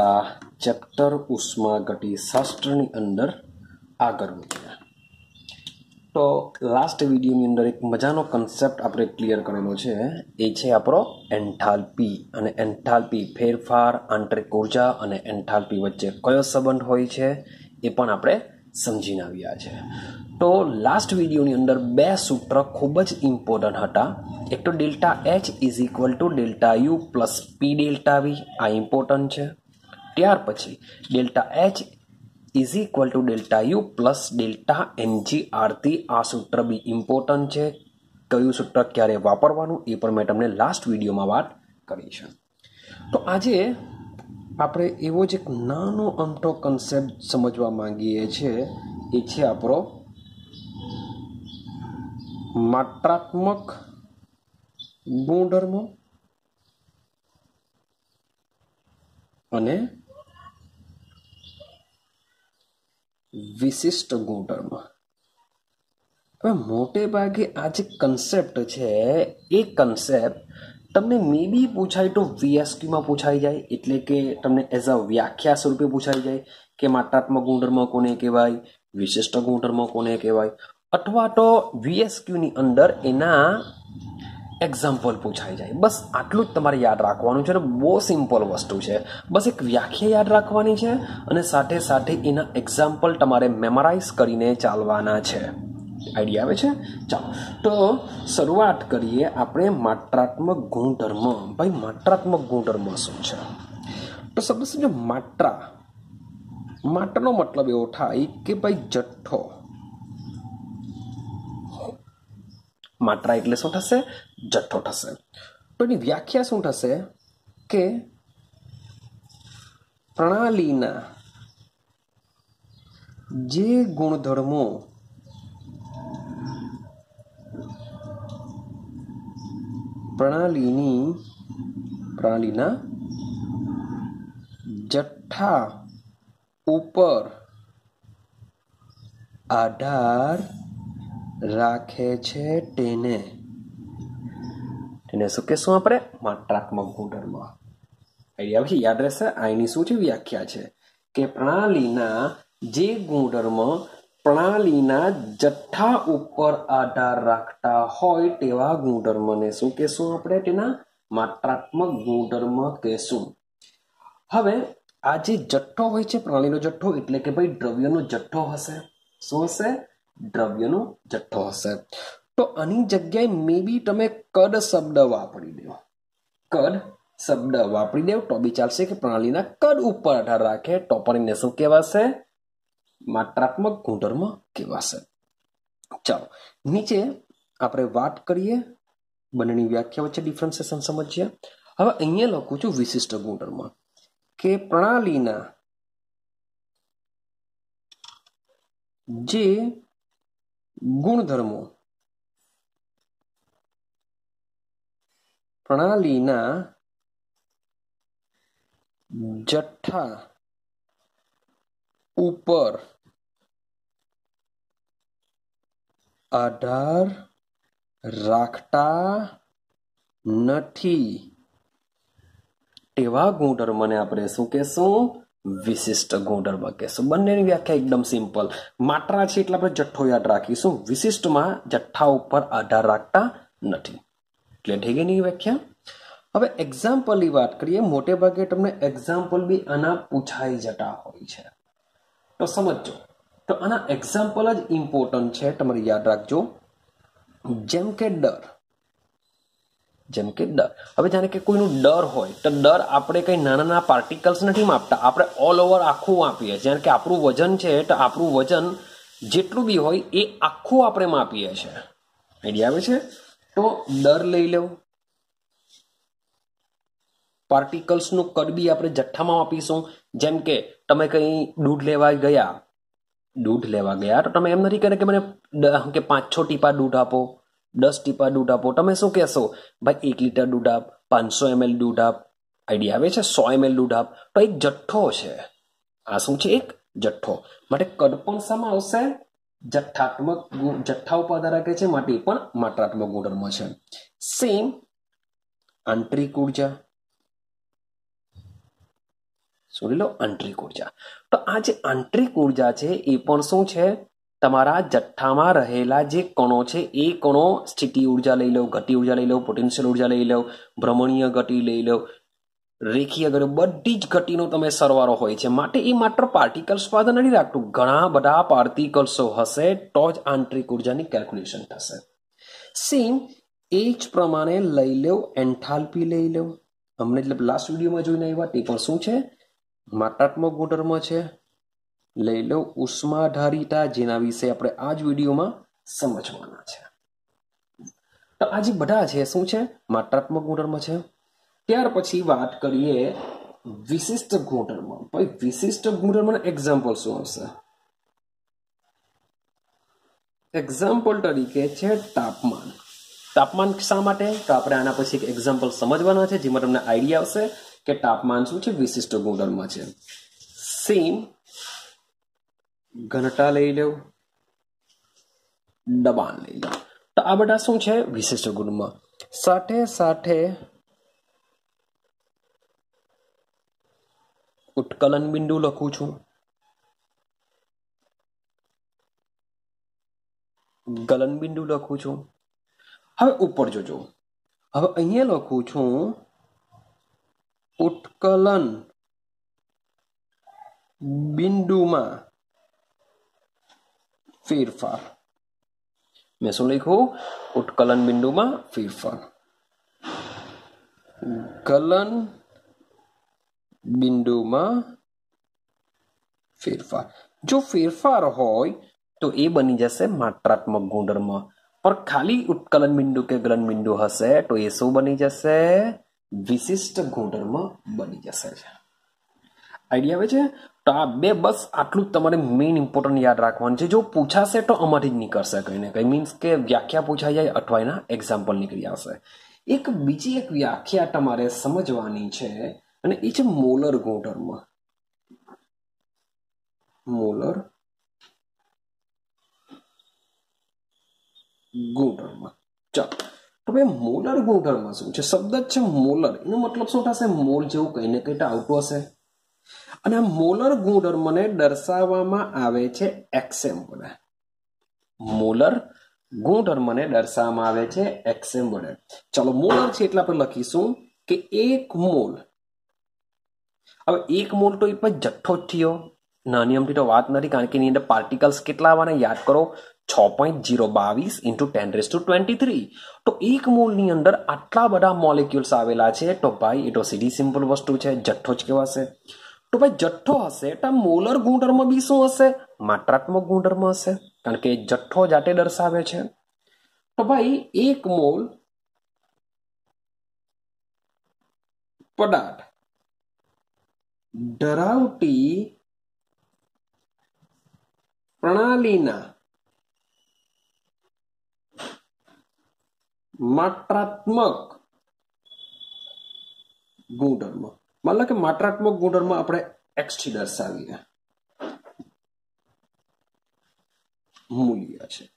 આપણા ચેપ્ટર ઉષ્માગતિ શાસ્ત્રની અંદર આગળ વધ્યા. તો લાસ્ટ વિડીયોની અંદર એક મજાનો કન્સેપ્ટ આપણે ક્લિયર કરેલો છે. એ છે આપણો એન્થાલ્પી. અને એન્થાલ્પી ફેરફાર, આંતરિક ઊર્જા અને એન્થાલ્પી વચ્ચે કયો સંબંધ હોય છે એ પણ આપણે સમજીને આવ્યા છે. તો લાસ્ટ વિડીયોની અંદર બે સૂત્ર ખૂબ જ ઇમ્પોર્ટન્ટ હતા. એક તો delta H is equal to delta U plus P delta V આ ઇમ્પોર્ટન્ટ છે. ત્યાર પછી delta H is equal to delta U plus delta N G R T આ સૂત્ર બી ઇમ્પોર્ટન્ટ છે. કયું સૂત્ર ક્યારે વાપરવાનું એ પણ મેં તમને લાસ્ટ વિડીયોમાં વાત કરી છે. તો આજે આપણે એવો જ એક નાનો અમઠો કન્સેપ્ટ સમજવા માંગીએ છીએ. એ છે આપણો માત્રાત્મક ગુણધર્મો અને વિશિષ્ટ ગુણધર્મ. હવે મોટે ભાગે આ જે કન્સેપ્ટ છે, એ કન્સેપ્ટ તમને મે બી પૂછાય તો વીએસક્યુમાં પૂછાઈ જાય, એટલે કે તમને એઝ અ વ્યાખ્યા સ્વરૂપે પૂછાઈ જાય કે માત્રાત્મક ગુણધર્મ કોને કહેવાય, વિશિષ્ટ ગુણધર્મ કોને કહેવાય, અથવા તો વીએસક્યુની અંદર એના એક્ઝામ્પલ પૂછાઈ જાય. બસ આટલું જ તમારે યાદ રાખવાનું છે અને બહુ સિમ્પલ વસ્તુ છે. બસ એક વ્યાખ્યા યાદ રાખવાની છે અને સાથે સાથે એના એક્ઝામ્પલ તમારે મેમરાઇઝ કરીને ચાલવાના છે. આઈડિયા આવે છે? ચાલો. તો શરૂઆત કરીએ આપણે માત્રાત્મક ગુણધર્મ. ભાઈ, માત્રાત્મક ગુણધર્મ શું છે? તો શબ્દ સમજો માત્રા. માત્રાનો મતલબ એવો થાય કે ભાઈ જથ્થો માત્રા એટલે શું થશે? જથ્થો થશે. તો એની વ્યાખ્યા શું થશે? કે પ્રણાલીના જે ગુણધર્મો પ્રણાલીની, પ્રણાલીના જથ્થા ઉપર આધાર રાખે છે તેને. તેને શું કહેશું આપણે માત્રાત્મક ગુણધર્મ આઈડિયા પછી યાદ રહેશે આની શું છે વ્યાખ્યા છે કે પ્રણાલીના જે ગુણધર્મ પ્રણાલીના જથ્થા ઉપર આધાર રાખતા હોય તેવા ગુણધર્મને શું કહેશું આપણે તેના માત્રાત્મક ગુણધર્મ કહેશું હવે આ જે જથ્થો હોય છે પ્રણાલીનો જથ્થો એટલે કે ભાઈ દ્રવ્યનો જથ્થો હશે શું હશે દ્રવ્યનો જથ્થો હશે તો આની જગ્યાએ મે બી તમે કદ શબ્દ વાપરી દો. કદ શબ્દ વાપરી દેવ તો બી ચાલશે કે પ્રણાલીના કદ ઉપર આધાર રાખે પણ શું કહેવાશે? માત્રાત્મક ગુણધર્મ કહેવાશે. ચાલો, નીચે આપણે વાત કરીએ. બંનેની વ્યાખ્યા વચ્ચે ડિફરન્સિએશન સમજીએ. હવે અહીંયા લખું છું વિશિષ્ટ ગુણધર્મ કે પ્રણાલીના જે ગુણધર્મો પ્રણાલીના જથ્થા ઉપર આધાર રાખતા નથી. તેવા ગુણધર્મને આપણે શું કહેશું? વિશિષ્ટ ગુણધર્મ કહેશું. બંનેની વ્યાખ્યા એકદમ સિમ્પલ. માત્રા છે એટલે આપણે જથ્થો યાદ રાખીશું. વિશિષ્ટમાં જથ્થા ઉપર આધાર રાખતા નથી. એટલે થઈ ગઈ ની વ્યાખ્યા? હવે એક્ઝામ્પલની વાત કરીએ, મોટે ભાગે તમને એક્ઝામ્પલ બી આના પૂછાઈ જતા હોય છે. તો સમજો તો આના એક્ઝામ્પલ જ ઇમ્પોર્ટન્ટ છે, તમારે યાદ રાખજો. જેમ કે ડર, જેમ કે ડર. હવે જાણે કે કોઈનું ડર હોય, તો ડર આપણે કંઈ નાના નાના પાર્ટિકલ્સ નથી માપતા. આપણે ઓલ ઓવર આખું માપીએ. જાણે કે આપણું વજન છે, તો આપણું વજન જેટલું બી હોય, એ આખું આપણે માપીએ છીએ. આઈડિયા આવે છે? તો ડર લઈ લો પાર્ટિકલ્સનું કદ બી આપણે જથ્થામાં આપીશું. જેમ કે, તમે કંઈ દૂધ લેવા ગયા, દૂધ લેવા ગયા, તો તમે એમ નથી કહે કે મને કે પાંચ છ ટીપા દૂધ આપો, દસ ટીપા દૂધ આપો. તમે શું કહેશો? ભાઈ, એક લીટર દૂધ આપ, પાંચસો એમએલ દૂધ આપ. આઈડિયા આવે છે, સો એમએલ દૂધ આપ. તો એક જથ્થો છે. આ શું છે? એક જથ્થો. માટે કદ શામાં આવશે? જથ્થાત્મક ગુણ જથ્થા ઉપર આધાર રાખે છે, માટે પણ માત્રાત્મક ગુણધર્મ છે. સેમ આંતરિક ઊર્જા. સોરી લો, આંતરિક ઊર્જા. તો આ જે આંતરિક ઊર્જા છે, એ પણ શું છે? તમારા જથ્થામાં રહેલા જે કણો છે, એ કણો સ્થિતિ ઊર્જા લઈ લો, ગતિ ઊર્જા લઈ લો પોટેન્શિયલ ઊર્જા લઈ લો, ભ્રમણીય ગતિ લઈ લો રેખીય ગતિ બધી જ ઘટીનો તમે સરવારો હોય છે. માટે એ માત્ર પાર્ટિકલ્સ પર નથી રાખતું. ઘણા બધા પાર્ટિકલ્સો હશે તો જ આંતરિક ઉર્જાની કેલ્ક્યુલેશન થશે. સેમ એ જ પ્રમાણે લઈ લો એન્થાલ્પી લઈ લો અમને એટલે લાસ્ટ વિડીયોમાં જોઈને આવ્યા તે પણ શું છે? માત્રાત્મક ગુણધર્મ છે. લઈ લો ઉષ્માધારિતા, જેના વિશે આપણે આ જ વિડીયોમાં સમજવાના છે. તો આ જે બધા છે, શું છે? માત્રાત્મક ગુણધર્મ છે. ત્યાર પછી વાત કરીએ વિશિષ્ટ ગુણધર્મ. ભાઈ, વિશિષ્ટ ગુણધર્મ એક્ઝામ્પલ શું હશે? એક્ઝામ્પલ તરીકે છે તાપમાન. તાપમાન શા માટે? તો આપણે આના પછી એક એક્ઝામ્પલ સમજવાના છે, જેમાં તમને આઈડિયા આવશે કે તાપમાન શું છે, વિશિષ્ટ ગુણધર્મ છે. સેમ ઘનતા લઈ લો. દબાણ લઈ લો. તો આ બધા શું છે? વિશિષ્ટ ગુણમાં સાથે સાથે ઉત્કલન બિંદુ લખું છું. ગલન બિંદુ લખું છું. હવે ઉપર જોજો. હવે અહીંયા લખું છું, ઉત્કલન બિંદુમાં ફેરફાર. મેં શું લખ્યું? ઉત્કલન બિંદુમાં ફેરફાર. ગલન બિંદુમાં ફેરફાર જો ફેરફાર હોય તો એ બની જશે માત્રાત્મક ગુણધર્મ પણ ખાલી ઉત્કલન બિંદુ કે ગલન બિંદુ હશે તો એ શું બની જશે વિશિષ્ટ ગુણધર્મ બની જશે આઈડિયા આવે છે તો આ બે બસ આટલું તમારે મેઇન ઇમ્પોર્ટન્ટ યાદ રાખવાનું છે જો પૂછાશે તો અમારી જ નીકળશે કંઈ ને કંઈ મીન્સ કે વ્યાખ્યા પૂછાઈ જાય અથવા એના એક્ઝામ્પલ નીકળી આવશે એક બીજી એક વ્યાખ્યા તમારે સમજવાની છે અને એ છે મોલર ગુણધર્મ મોલર ગુણધર્મ ચાલો. તો ભાઈ મોલર ગુણધર્મ શું છે? શબ્દ જ છે મોલર એનો મતલબ શું થશે? મોલ જેવું કંઈ ને કંઈ આવતું હશે. અને આ મોલર ગુણધર્મને દર્શાવવામાં આવે છે એક્સેમ વડે મોલર ગુણધર્મને દર્શાવવામાં આવે છે એક્સેમ વડે ચાલો મોલર છે એટલે આપણે લખીશું કે એક મોલ હવે એક મોલ તો એ પણ જથ્થો જ થયો. નાની અમથી તો વાત નથી, કારણ કે એની અંદર પાર્ટિકલ્સ કેટલા આવવાના યાદ કરો? છ પોઈન્ટ જીરો બાવીસ into ten raise to twenty three તો એક મોલની અંદર આટલા બધા મોલિક્યુલ્સ આવેલા છે. તો ભાઈ, એ તો સીધી સિમ્પલ વસ્તુ છે. જથ્થો જ કહેવાશે તો ભાઈ, જથ્થો હશે તો મોલર ગુણધર્મ બી શું હશે? માત્રાત્મક ગુણધર્મ હશે, કારણ કે જથ્થો જાતે દર્શાવે છે. તો ભાઈ, એક મોલ પદાર્થ ધરાવતી પ્રણાલીના માત્રાત્મક ગુણધર્મ. મતલબ કે માત્રાત્મક ગુણધર્મ આપણે એક્સથી દર્શાવીએ. મૂલ્ય છે.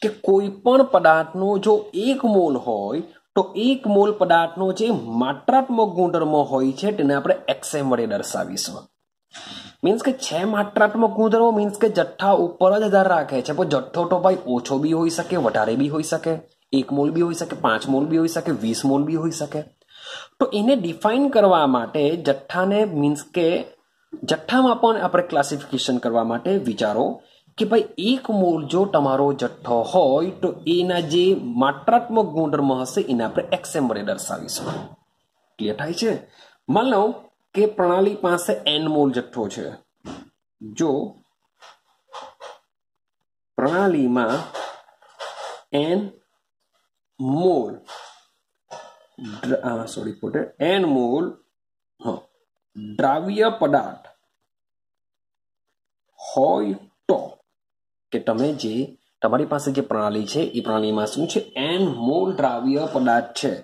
કે કોઈ પણ પદાર્થનો જો એક મોલ હોય તો એક મોલ પદાર્થનો જે માત્રાત્મક ગુણધર્મ હોય છે તેને આપણે એક્સએમ વડે દર્શાવીશું. મીન્સ કે છે માત્રાત્મક ગુણધર્મો મીન્સ કે જથ્થા ઉપર જ આધાર રાખે છે. પણ જથ્થો તો ભાઈ ઓછો બી હોઈ શકે, વધારે બી હોઈ શકે, એક મોલ બી હોઈ શકે, પાંચ મોલ બી હોઈ શકે, વીસ મોલ બી હોઈ શકે. તો એને ડિફાઇન કરવા માટે જથ્થાને મીન્સ કે જથ્થામાં પણ આપણે ક્લાસિફિકેશન કરવા માટે વિચારો. કે ભાઈ, એક મોલ જો તમારો જથ્થો હોય, તો એના જે માત્રાત્મક ગુણધર્મ હશે, એને આપણે એક્સએમ વડે દર્શાવીશું. ક્લિયર થાય છે? માન લો કે પ્રણાલી પાસે એન મોલ જથ્થો છે. જો પ્રણાલીમાં એન મોલ સોરી પોતે એન હ, દ્રાવ્ય પદાર્થ હોય તો કે તમે જે તમારી પાસે જે પ્રણાલી છે, એ પ્રણાલીમાં શું છે? એન મોલ દ્રાવ્ય પદાર્થ છે.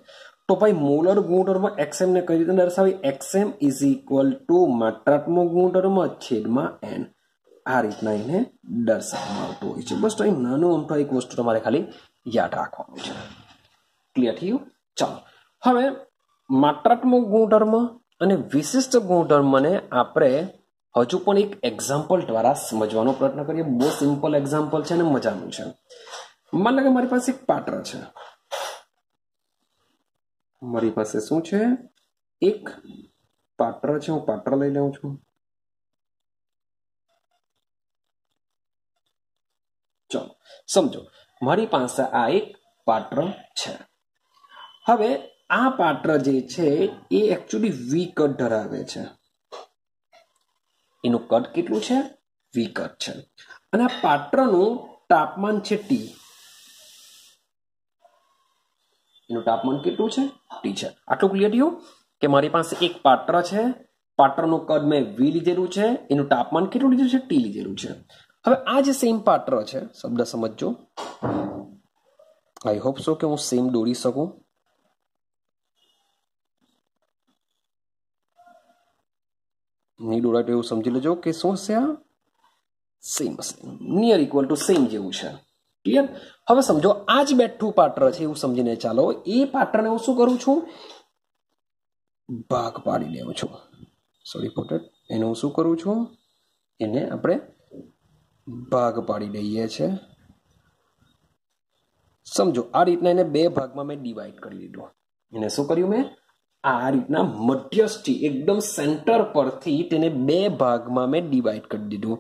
તો ભાઈ, મોલર ગુણધર્મ એક્સએમ ને કઈ રીતે દર્શાવી? X M is equal to માત્રાત્મક ગુણધર્મ છેદમાં એન આ રીતના એને દર્શાવવામાં આવતું હોય છે. બસ તો અહીં નાનું અમથો એક વસ્તુ તમારે ખાલી યાદ રાખવાનું છે. ક્લિયર થયું? ચાલો. હવે, માત્રાત્મક ગુણધર્મ અને વિશિષ્ટ ગુણધર્મને આપણે હજુ પણ એક એક્ઝામ્પલ દ્વારા સમજવાનો પ્રયત્ન કરીએ, બહુ સિમ્પલ એક્ઝામ્પલ છે અને મજાનું છે. માન લો કે મારી પાસે એક પાત્ર છે. મારી પાસે શું છે? એક પાત્ર છે, હું પાત્ર લઈ લઉં છું. ચલો, સમજો. મારી પાસે આ એક પાત્ર છે. હવે આ પાત્ર જે છે, એ એકચ્યુઅલી વીક ધરાવે છે. એનું કદ કેટલું છે? વી કટ છે. અને આ પાત્રનું તાપમાન છે ટી એનું તાપમાન કેટલું છે? ટી છે. આટલું ક્લિયર થયું? કે મારી પાસે એક પાત્ર છે. પાત્રનું કદ મેં વી લીધેલું છે. એનું તાપમાન કેટલું લીધેલું છે? ટી લીધેલું છે. હવે આ જે સેમ પાત્ર છે, શબ્દ સમજજો. આઈ હોપ સો કે હું સેમ દોરી શકું. નહીં દોરાય એવું સમજી લેજો કે શું હશે આ સેમ હશે. નિયર ઇક્વલ ટુ સેમ જેવું છે. ક્લિયર હવે સમજો, આ જ બેઠું પાત્ર છે એવું સમજીને ચાલો. એ પાત્રને હું શું કરું છું? ભાગ પાડી દઉં છું. સોરી પોટેટ એને હું શું કરું છું? એને આપણે ભાગ પાડી દઈએ છે. સમજો, આ રીતના એને બે ભાગમાં મેં ડિવાઈડ કરી દીધું. એને શું કર્યું મેં? આ રીતના મધ્યસ્થી એકદમ સેન્ટર પરથી તેને બે ભાગમાં મેં ડિવાઈડ કરી દીધું.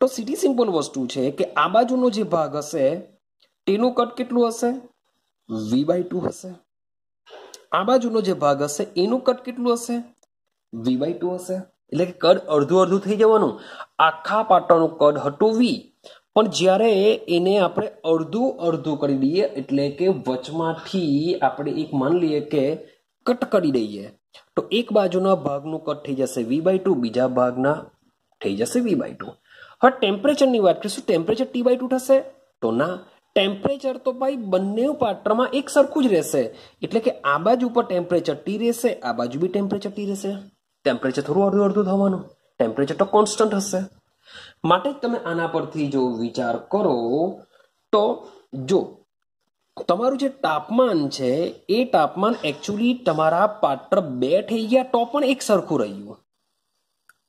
તો સીધી સિમ્પલ વસ્તુ છે કે આ બાજુનો જે ભાગ હશે, તેનું કટ કેટલું હશે? વી બાય ટુ હશે. આ બાજુનો જે ભાગ હશે, એનું કટ કેટલું હશે? વી બાય ટુ હશે. એટલે કે કદ અડધું અડધું થઈ જવાનું. આખા પાટાનું કદ હતું વી પણ જ્યારે એને આપણે અડધું અડધું કરી દઈએ, એટલે કે વચમાંથી આપણે એક માની લઈએ કે કટ કરી દઈએ. તો એક બાજુના ભાગનું કટ થઈ જશે વી બાય ટુ, બીજા ભાગના થઈ જશે વી બાય ટુ. હવે ટેમ્પરેચરની વાત કરીશું, ટેમ્પરેચર ટી બાય ટુ થશે. તો ના, ટેમ્પરેચર તો ભાઈ બંને પાત્રમાં એક સરખું જ રહેશે. એટલે કે આ બાજુ પર ટેમ્પરેચર ટી રહેશે, આ બાજુ બી ટેમ્પરેચર ટી રહેશે. ટેમ્પરેચર થોડું અડધું અડધું થવાનું. ટેમ્પરેચર તો કોન્સ્ટન્ટ હશે. માટે જ તમે આના પરથી જો વિચાર કરો, તો જો તમારું જે તાપમાન છે, એ તાપમાન એકચ્યુઅલી તમારા પાત્ર બે થઈ ગયા, તો પણ એક સરખું રહ્યું.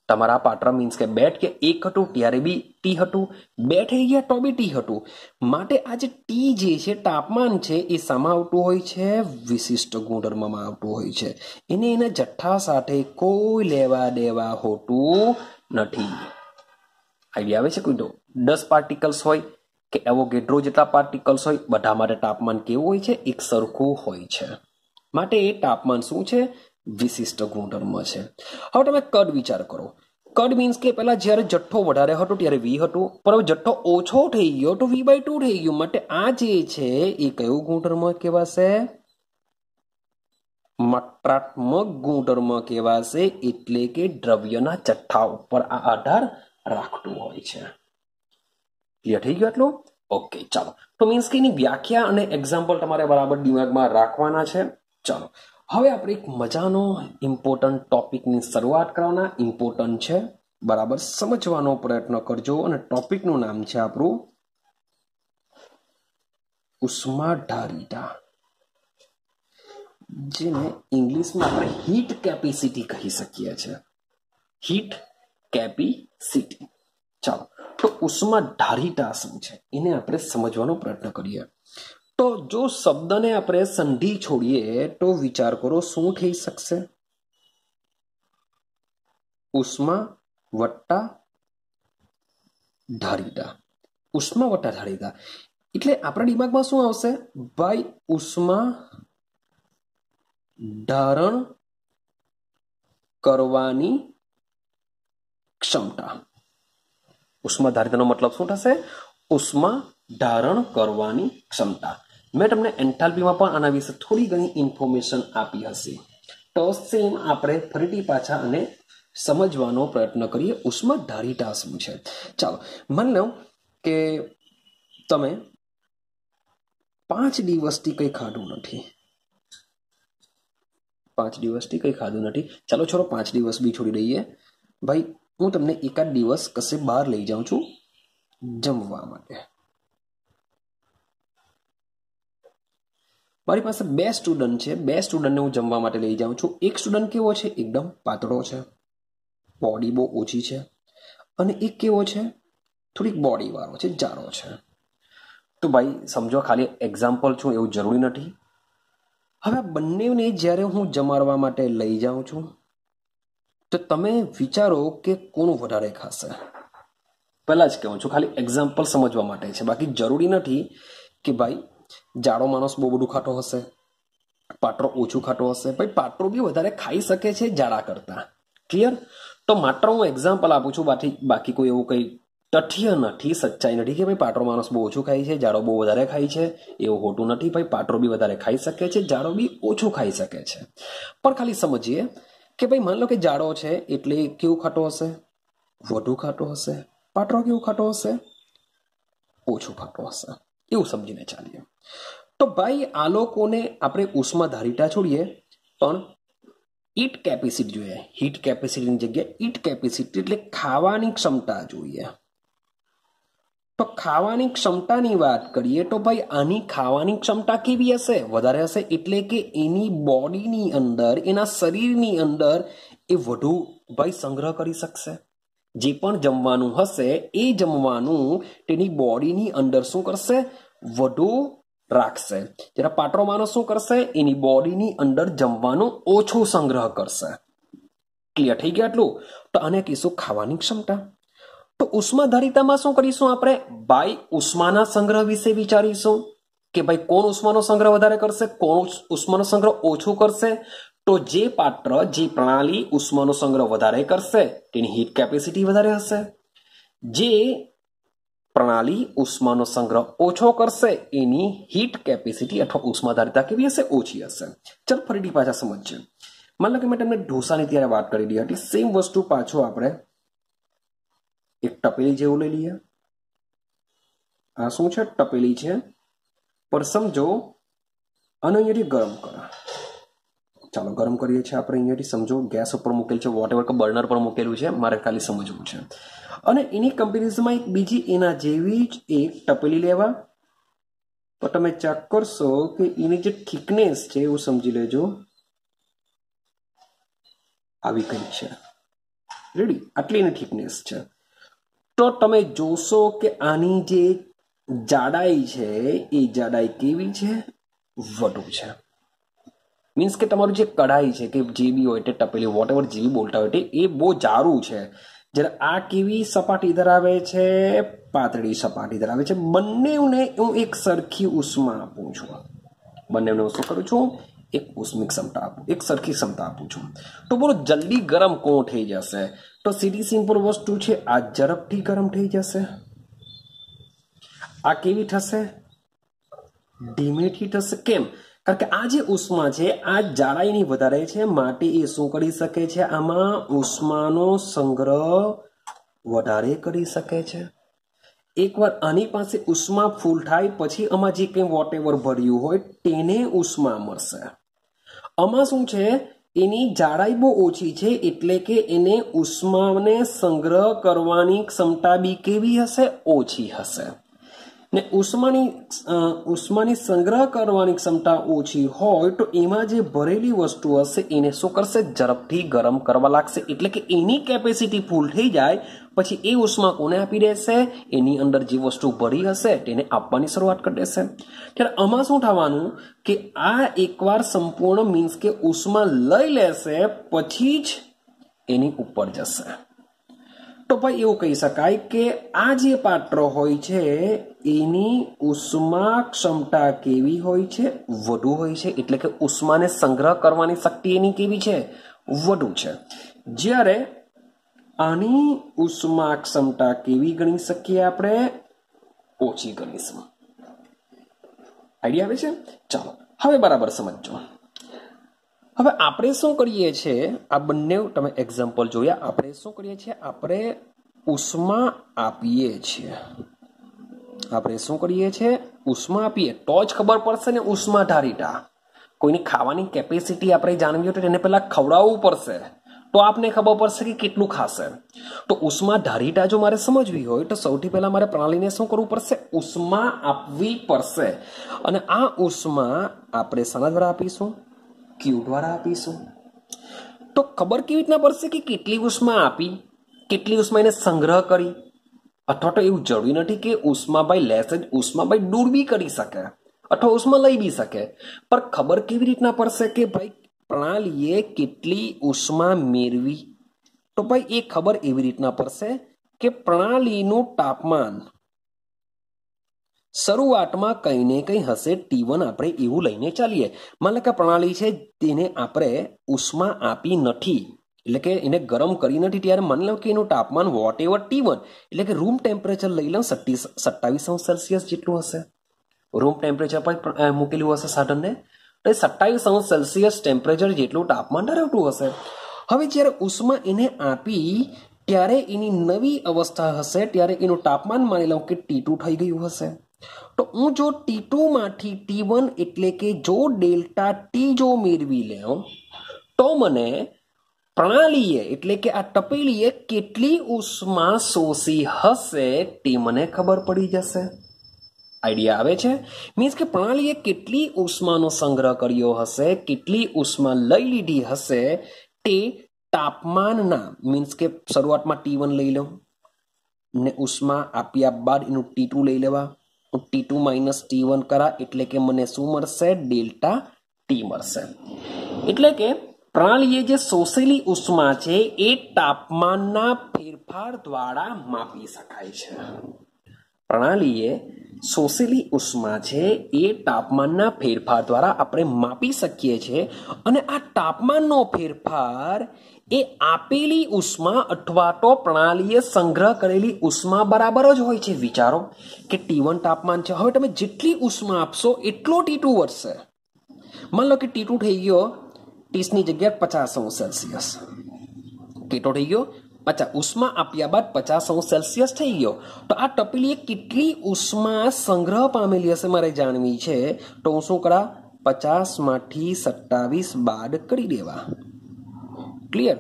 તમારા પાત્ર મીન્સ કે બેટ કે એક હતું, ત્યારે બી ટી હતું, બે થઈ ગયા, તો બી ટી હતું. માટે આ જે ટી જે છે, તાપમાન છે, એ શામાં આવતું હોય છે? વિશિષ્ટ ગુણધર્મમાં આવતું હોય છે. એને એના જથ્થા સાથે કોઈ લેવા દેવા હોતું નથી. આઈડિયા આવે છે કોઈ તો? દસ પાર્ટિકલ્સ હોય કે એવો ગેડ્રો જેટલા પાર્ટિકલ્સ હોય, બધા માટે તાપમાન કેવું હોય છે? એક સરખું હોય છે. માટે એ તાપમાન શું છે? વિશિષ્ટ ગુણધર્મ છે. હવે તમે કદ વિચાર કરો. કદ મીન્સ કે પહેલાં જ્યારે જથ્થો વધારે હતો ત્યારે વી હતું. પણ હવે જથ્થો ઓછો થઈ ગયો તો વી બાય ટુ થઈ ગયું. માટે આ જે છે એ કયો ગુણધર્મ કહેવાશે? માત્રાત્મક ગુણધર્મ કહેવાશે. એટલે કે દ્રવ્યના જથ્થા ઉપર આ આધાર રાખતું હોય છે. ક્લિયર થઈ ગયું એટલું ઓકે ચાલો. તો મીન્સ કે એની વ્યાખ્યા અને એક્ઝામ્પલ તમારે બરાબર દિમાગમાં રાખવાના છે. ચાલો. હવે આપણે એક મજાનો ઇમ્પોર્ટન્ટ ટોપિકની શરૂઆત કરવાના. ઇમ્પોર્ટન્ટ છે. બરાબર. સમજવાનો પ્રયત્ન કરજો અને ટોપિકનું નામ છે આપણું ઉષ્માધારિતા. જેને ઇંગ્લિશમાં આપણે હીટ કેપેસિટી કહી શકીએ છીએ. હીટ કેપેસિટી ચાલો. તો ઉષ્માધારિતા શું છે. એને આપણે સમજવાનો પ્રયત્ન કરીએ. તો જો શબ્દને આપણે સંધિ છોડીએ, તો વિચાર કરો શું થઈ શકશે? ઉષ્મા વટ્ટા ધારિતા ઉષ્મા વટ્ટા ધારિતા એટલે આપણા દિમાગમાં શું આવશે? ભાઈ, ઉષ્મા ધારણ કરવાની ક્ષમતા. ઉષ્મા ધારિતાનો મતલબ શું થશે? ઉષ્મા ધારણ કરવાની ક્ષમતા. મેં તમને એન્થાલ્પીમાં પણ આના વિશે થોડી ઘણી ઇન્ફોર્મેશન આપી હશે. તો સેમ આપણે ફરીથી પાછા અને સમજવાનો પ્રયત્ન કરીએ. ઉષ્મા ધારિતા શું છે? ચાલો, માની લો કે તમે પાંચ દિવસથી કંઈ ખાધું નથી. પાંચ દિવસથી કંઈ ખાધું નથી. ચાલો, છોડો પાંચ દિવસ બી છોડી દઈએ. ભાઈ હું તમને એકાદ દિવસ કશે બહાર લઈ જાઉં છું જમવા માટે. મારી પાસે બે સ્ટુડન્ટ છે. બે સ્ટુડન્ટને હું જમવા માટે લઈ જાઉં છું. એક સ્ટુડન્ટ કેવો છે? એકદમ પાતળો છે. બોડી બહુ ઓછી છે. અને એક કેવો છે? થોડીક બોડીવાળો છે. જાડો છે. તો ભાઈ, સમજો, ખાલી એક્ઝામ્પલ છું, એવું જરૂરી નથી. હવે બંનેને જ્યારે હું જમાડવા માટે લઈ જાઉં છું તો તમે વિચારો કે કોણ વધારે ખાશે પહેલાં જ કહું છું, ખાલી એક્ઝામ્પલ સમજવા માટે છે. બાકી જરૂરી નથી કે ભાઈ, જાડો માણસ બહુ બધું ખાતો હશે પાટરો ઓછું ખાતો હશે. ભાઈ પાટરો બી વધારે ખાઈ શકે છે જાડા કરતા. ક્લિયર તો માત્ર હું એક્ઝામ્પલ આપું છું, બાકી બાકી કોઈ એવું કંઈ તથ્ય નથી, સચ્ચાઈ નથી કે ભાઈ પાટરો માણસ બહુ ઓછું ખાય છે, જાડો બહુ વધારે ખાય છે. એવું હોટું નથી, ભાઈ પાટરો બી વધારે ખાઈ શકે છે, જાડો બી ઓછું ખાઈ શકે છે. પણ ખાલી સમજીએ કે ભાઈ માન લો કે જાડો છે, એટલે કેવું ખાટો હશે? વધુ ખાતો હશે? પાટરો કેવું ખાતો હશે? ઓછું ખાટો હશે. એવું સમજીને ચાલીએ. તો ભાઈ, આ લોકોને આપણે ઉષ્મા ધારીટા છોડીએ, પણ ઈટ કેપેસિટી જોઈએ. હીટ કેપેસિટીની જગ્યાએ ઈટ કેપેસિટી એટલે ખાવાની ક્ષમતા જોઈએ. તો ખાવાની ક્ષમતાની વાત કરીએ તો ભાઈ આની ખાવાની ક્ષમતા કેવી હશે? વધારે હશે એટલે કે એની બોડીની અંદર, એના શરીરની અંદર એ વધુ ભાઈ સંગ્રહ કરી શકશે. જે પણ જમવાનું હશે, એ જમવાનું તેની બોડીની અંદર શું કરશે? વધુ રાખશે. જ્યારે પાટરો માણસ શું કરશે? એની બોડીની અંદર જમવાનું ઓછો સંગ્રહ કરશે. ક્લિયર થઈ ગયા એટલું તો આને કહીશું ખાવાની ક્ષમતા. તો ઉષ્માધારિતામાં શું કરીશું આપણે? બાય ઉષ્માના સંગ્રહ વિશે વિચારીશું કે ભાઈ કોણ ઉષ્માનો સંગ્રહ વધારે કરશે? કોણ ઉષ્માનો સંગ્રહ ઓછો કરશે? તો જે પાત્ર, જે પ્રણાલી ઉષ્માનો સંગ્રહ વધારે કરશે, તેની હીટ કેપેસિટી વધારે હશે. જે પ્રણાલી ઉષ્માનો સંગ્રહ ઓછો કરશે, એની હીટ કેપેસિટી અથવા ઉષ્માધારિતા કેવી હશે? ઓછી હશે. ચાલ ફરીથી પાછા સમજશે માન લો કે મેં તમને ઢોસાની ત્યારે વાત કરી હતી સેમ વસ્તુ પાછો આપણે એક ટપેલી જેવું લઈ લઈએ. આ શું છે? ટપેલી છે. પર સમજો અને અહીંયાથી ગરમ કરો. ચાલો, ગરમ કરીએ છીએ આપણે અહીંયાથી. સમજો, ગેસ ઉપર મૂકેલ છે વોટ એવર બર્નર પર મૂકેલું છે, મારે ખાલી સમજવું છે. અને એની કમ્પેરિઝનમાં એક બીજી એના જેવી જ એક ટપેલી લેવા. તો તમે ચેક કરશો કે એની જે થિકનેસ છે એવું સમજી લેજો. આવી કઈ છે. રેડી આટલી એની થિકનેસ છે. તો તમે જોશો કે આની જે જાડાઈ છે, એ જાડાઈ કેવી છે? વધુ છે. મીન્સ કે તમારું જે કઢાઈ છે, કે જે બી હોય તે ટપેલી વોટ એવર જે બી બોલતા હોય તે, એ બહુ જારું છે. જ્યારે આ કેવી સપાટી ધરાવે છે? પાતળી સપાટી ધરાવે છે. બંનેને હું એક સરખી ઉષ્મા આપું છું. બંનેને હું કરું છું? એક ઉષ્મિક ક્ષમતા આપું, એક સરખી ક્ષમતા આપું છું. તો બોલો, જલ્દી ગરમ કોણ થઈ જશે? તો સીધી સિમ્પલ વસ્તુ છે, આ ઝડપથી ગરમ થઈ જશે. આ કેવી થશે? ધીમેથી થશે. કેમ? કારણ કે આ જે ઉષ્મા છે, આ જાડાઈની વધારે છે, માટે એ શું કરી શકે છે? આમાં ઉષ્માનો સંગ્રહ વધારે કરી શકે છે. એકવાર આની પાસે ઉષ્મા ફૂલ થાય પછી આમાં જે કંઈ વોટ એવર ભર્યું હોય તેને ઉષ્મા મળશે. આમાં શું છે? એની જાડાઈ બહુ ઓછી છે એટલે કે એને ઉષ્માને સંગ્રહ કરવાની ક્ષમતા બી કેવી હશે? ઓછી હશે. ને ઉષ્માની ઉષ્માની સંગ્રહ કરવાની ક્ષમતા ઓછી હોય તો એમાં જે ભરેલી વસ્તુ હશે એને શું કરશે? ઝડપથી ગરમ કરવા લાગશે. એટલે કે એની કેપેસિટી ફૂલ થઈ જાય, પછી એ ઉષ્મા કોને આપી દેશે? એની અંદર જે વસ્તુ ભરી હશે તેને આપવાની શરૂઆત કરી દેશે. ત્યારે આમાં શું થવાનું? કે આ એકવાર સંપૂર્ણ મીન્સ કે ઉષ્મા લઈ લેશે, પછી જ એની ઉપર જશે. તો ભાઈ એવું કહી શકાય કે આ જે પાત્ર હોય છે, એની ઉષ્મા ક્ષમતા કેવી હોય છે? વધુ હોય છે. એટલે કે ઉષ્માને સંગ્રહ કરવાની શક્તિ એની કેવી છે? વધુ છે. જ્યારે આની ઉષ્મા ક્ષમતા કેવી ગણી શકીએ આપણે? ઓછી ગણીશું. આઈડિયા આવે છે? ચાલો, હવે બરાબર સમજો હવે આપણે શું કરીએ છીએ? આ બંને તમે એક્ઝામ્પલ જોયા. આપણે શું કરીએ છીએ? આપણે ઉષ્મા આપીએ છીએ. આપણે શું કરીએ છીએ? ઉષ્મા આપીએ. તો જ ખબર પડશે ને ઉષ્મા ધારીટા કોઈની ખાવાની કેપેસિટી આપણે જાણવી હોય તો એને પહેલાં ખવડાવવું પડશે. તો આપને ખબર પડશે કે કેટલું ખાશે. તો ઉષ્મા ધારીટા જો મારે સમજવી હોય તો સૌથી પહેલાં મારે પ્રણાલીને શું કરવું પડશે? ઉષ્મા આપવી પડશે. અને આ ઉષ્મા આપણે શાના દ્વારા આપીશું? ક્યુ દ્વારા આપીશું? તો ખબર કેવી રીતના પડશે કે કેટલી ઉષ્મા આપી, કેટલી ઉષ્મા એને સંગ્રહ કરી? અથવા તો એવું જરૂરી નથી કે ઉષ્માભાઈ લેસ જ ઉષ્માભાઈ દૂર બી કરી શકે, અથવા ઉષ્મા લઈ બી શકે. પણ ખબર કેવી રીતના પડશે કે ભાઈ પ્રણાલીએ કેટલી ઉષ્મા મેળવી? તો ભાઈ એ ખબર એવી રીતના પડશે કે પ્રણાલીનું તાપમાન શરૂઆતમાં કંઈ ને કંઈ હશે ટી વન આપણે એવું લઈને ચાલીએ. માનો કે પ્રણાલી છે તેને આપણે ઉષ્મા આપી નથી. એટલે કે એને ગરમ કરી નથી, ત્યારે માની લો કે એનું તાપમાન વોટ એવર ટી વન એટલે કે રૂમ ટેમ્પરેચર લઈ લો સત્તી, સત્તાવીસ અંશ સેલ્સિયસ જેટલું હશે. રૂમ ટેમ્પરેચર પર મૂકેલું હશે સાધનને. તો એ સત્તાવીસ અંશ સેલ્સિયસ ટેમ્પરેચર જેટલું તાપમાન ધરાવતું હશે. હવે જ્યારે ઉષ્મા એને આપી, ત્યારે એની નવી અવસ્થા હશે, ત્યારે એનું તાપમાન માની લઉં કે ટી ટુ થઈ ગયું હશે. તો હું જો ટી ટુમાંથી ટી વન એટલે કે જો ડેલ્ટા ટી જો મેળવી લઉં તો મને પ્રણાલીએ એટલે કે આ તપેલીએ કેટલી ઉષ્મા શોષી હશે તે મને ખબર પડી જશે. આઈડિયા આવે છે? મીન્સ કે પ્રણાલીએ કેટલી ઉષ્માનો સંગ્રહ કર્યો હશે, કેટલી ઉષ્મા લઈ લીધી હશે તે તાપમાનના મીન્સ કે શરૂઆતમાં ટી વન લઈ લઉં ને ઉષ્મા આપ્યા બાદ એનું ટી ટુ લઈ લેવા. T two minus T one કરા, એટલે કે મને શું મળશે? ડેલ્ટા ટી મળશે. એટલે કે પ્રણાલીએ જે શોષેલી ઉષ્મા છે, એ તાપમાનના ફેરફાર દ્વારા માપી શકાય છે. પ્રણાલીએ શોષેલી ઉષ્મા છે, એ તાપમાનના ફેરફાર દ્વારા આપણે માપી શકીએ છીએ, અને આ તાપમાનનો ફેરફાર એ આપેલી ઉષ્મા અથવા તો પ્રણાલીએ સંગ્રહ કરેલી ઉષ્મા બરાબર જ હોય છે. વિચારો કે ટી વન તાપમાન છે. હવે તમે જેટલી ઉષ્મા આપશો એટલો ટી ટુ વધશે. માન લો કે ટી ટુ થઈ ગયો ત્રીસની જગ્યાએ પચાસ અંશ સેલ્સિયસ. કેટલો થઈ ગયો પચાસ. ઉષ્મા આપ્યા બાદ પચાસ અંશ સેલ્સિયસ થઈ ગયો. તો આ તપેલીએ કેટલી ઉષ્મા સંગ્રહ પામેલી હશે મારે જાણવી છે. તો હું શું કરા? પચાસમાંથી સત્તાવીસ બાદ કરી દેવા. ક્લિયર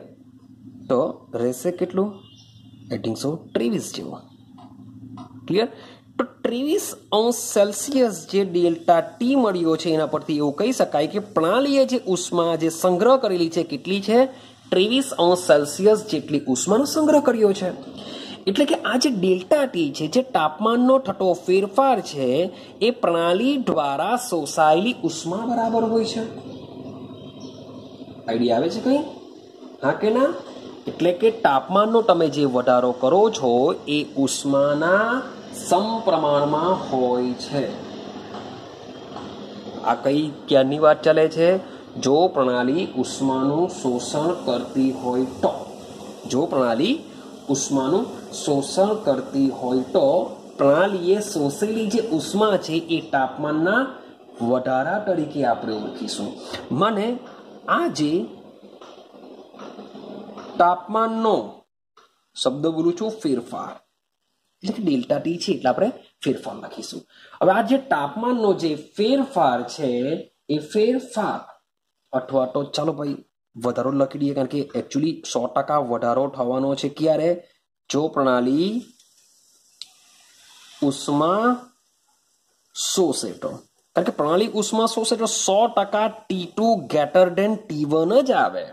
તો રહેશે કેટલું? અઢીસો ત્રેવીસ જેવું. ક્લિયર તો ત્રેવીસ અંશ સેલ્સિયસ જે ડેલ્ટા ટી મળ્યો છે એના પરથી એવું કહી શકાય કે પ્રણાલીએ જે ઉષ્મા જે સંગ્રહ કરેલી છે કેટલી છે? ત્રેવીસ અંશ સેલ્સિયસ જેટલી ઉષ્માનો સંગ્રહ કર્યો છે. એટલે કે આ જે ડેલ્ટા ટી છે, જે તાપમાનનો થતો ફેરફાર છે, એ પ્રણાલી દ્વારા શોષાયેલી ઉષ્મા બરાબર હોય છે. આઈડિયા આવે છે કઈ? હા કે ના? એટલે કે તાપમાનનો તમે જે વધારો કરો છો, એ ઉષ્માના સમપ્રમાણમાં હોય છે. આ કઈ ક્યારની વાત ચાલે છે? જો પ્રણાલી ઉષ્માનું શોષણ કરતી હોય તો, જો પ્રણાલી ઉષ્માનું શોષણ કરતી હોય તો, પ્રણાલીએ શોષેલી જે ઉષ્મા છે, એ તાપમાનના વધારા તરીકે આપણે ઓળખીશું. મને આ જે તાપમાનનો શબ્દ બોલું છું ફેરફાર. એટલે કે ડેલ્ટા ટી છે એટલે આપણે ફેરફાર લખીશું. હવે આ જે તાપમાનનો જે ફેરફાર છે, એ ફેરફાર અથવા તો ચાલો ભાઈ વધારો લખી દઈએ કારણ કે એકચ્યુઅલી સો ટકા વધારો થવાનો છે ક્યારે? જો પ્રણાલી ઉષ્મા શોષે તો કારણ કે પ્રણાલી ઉષ્મા શોષે તો સો ટકા T two greater than T one જ આવે.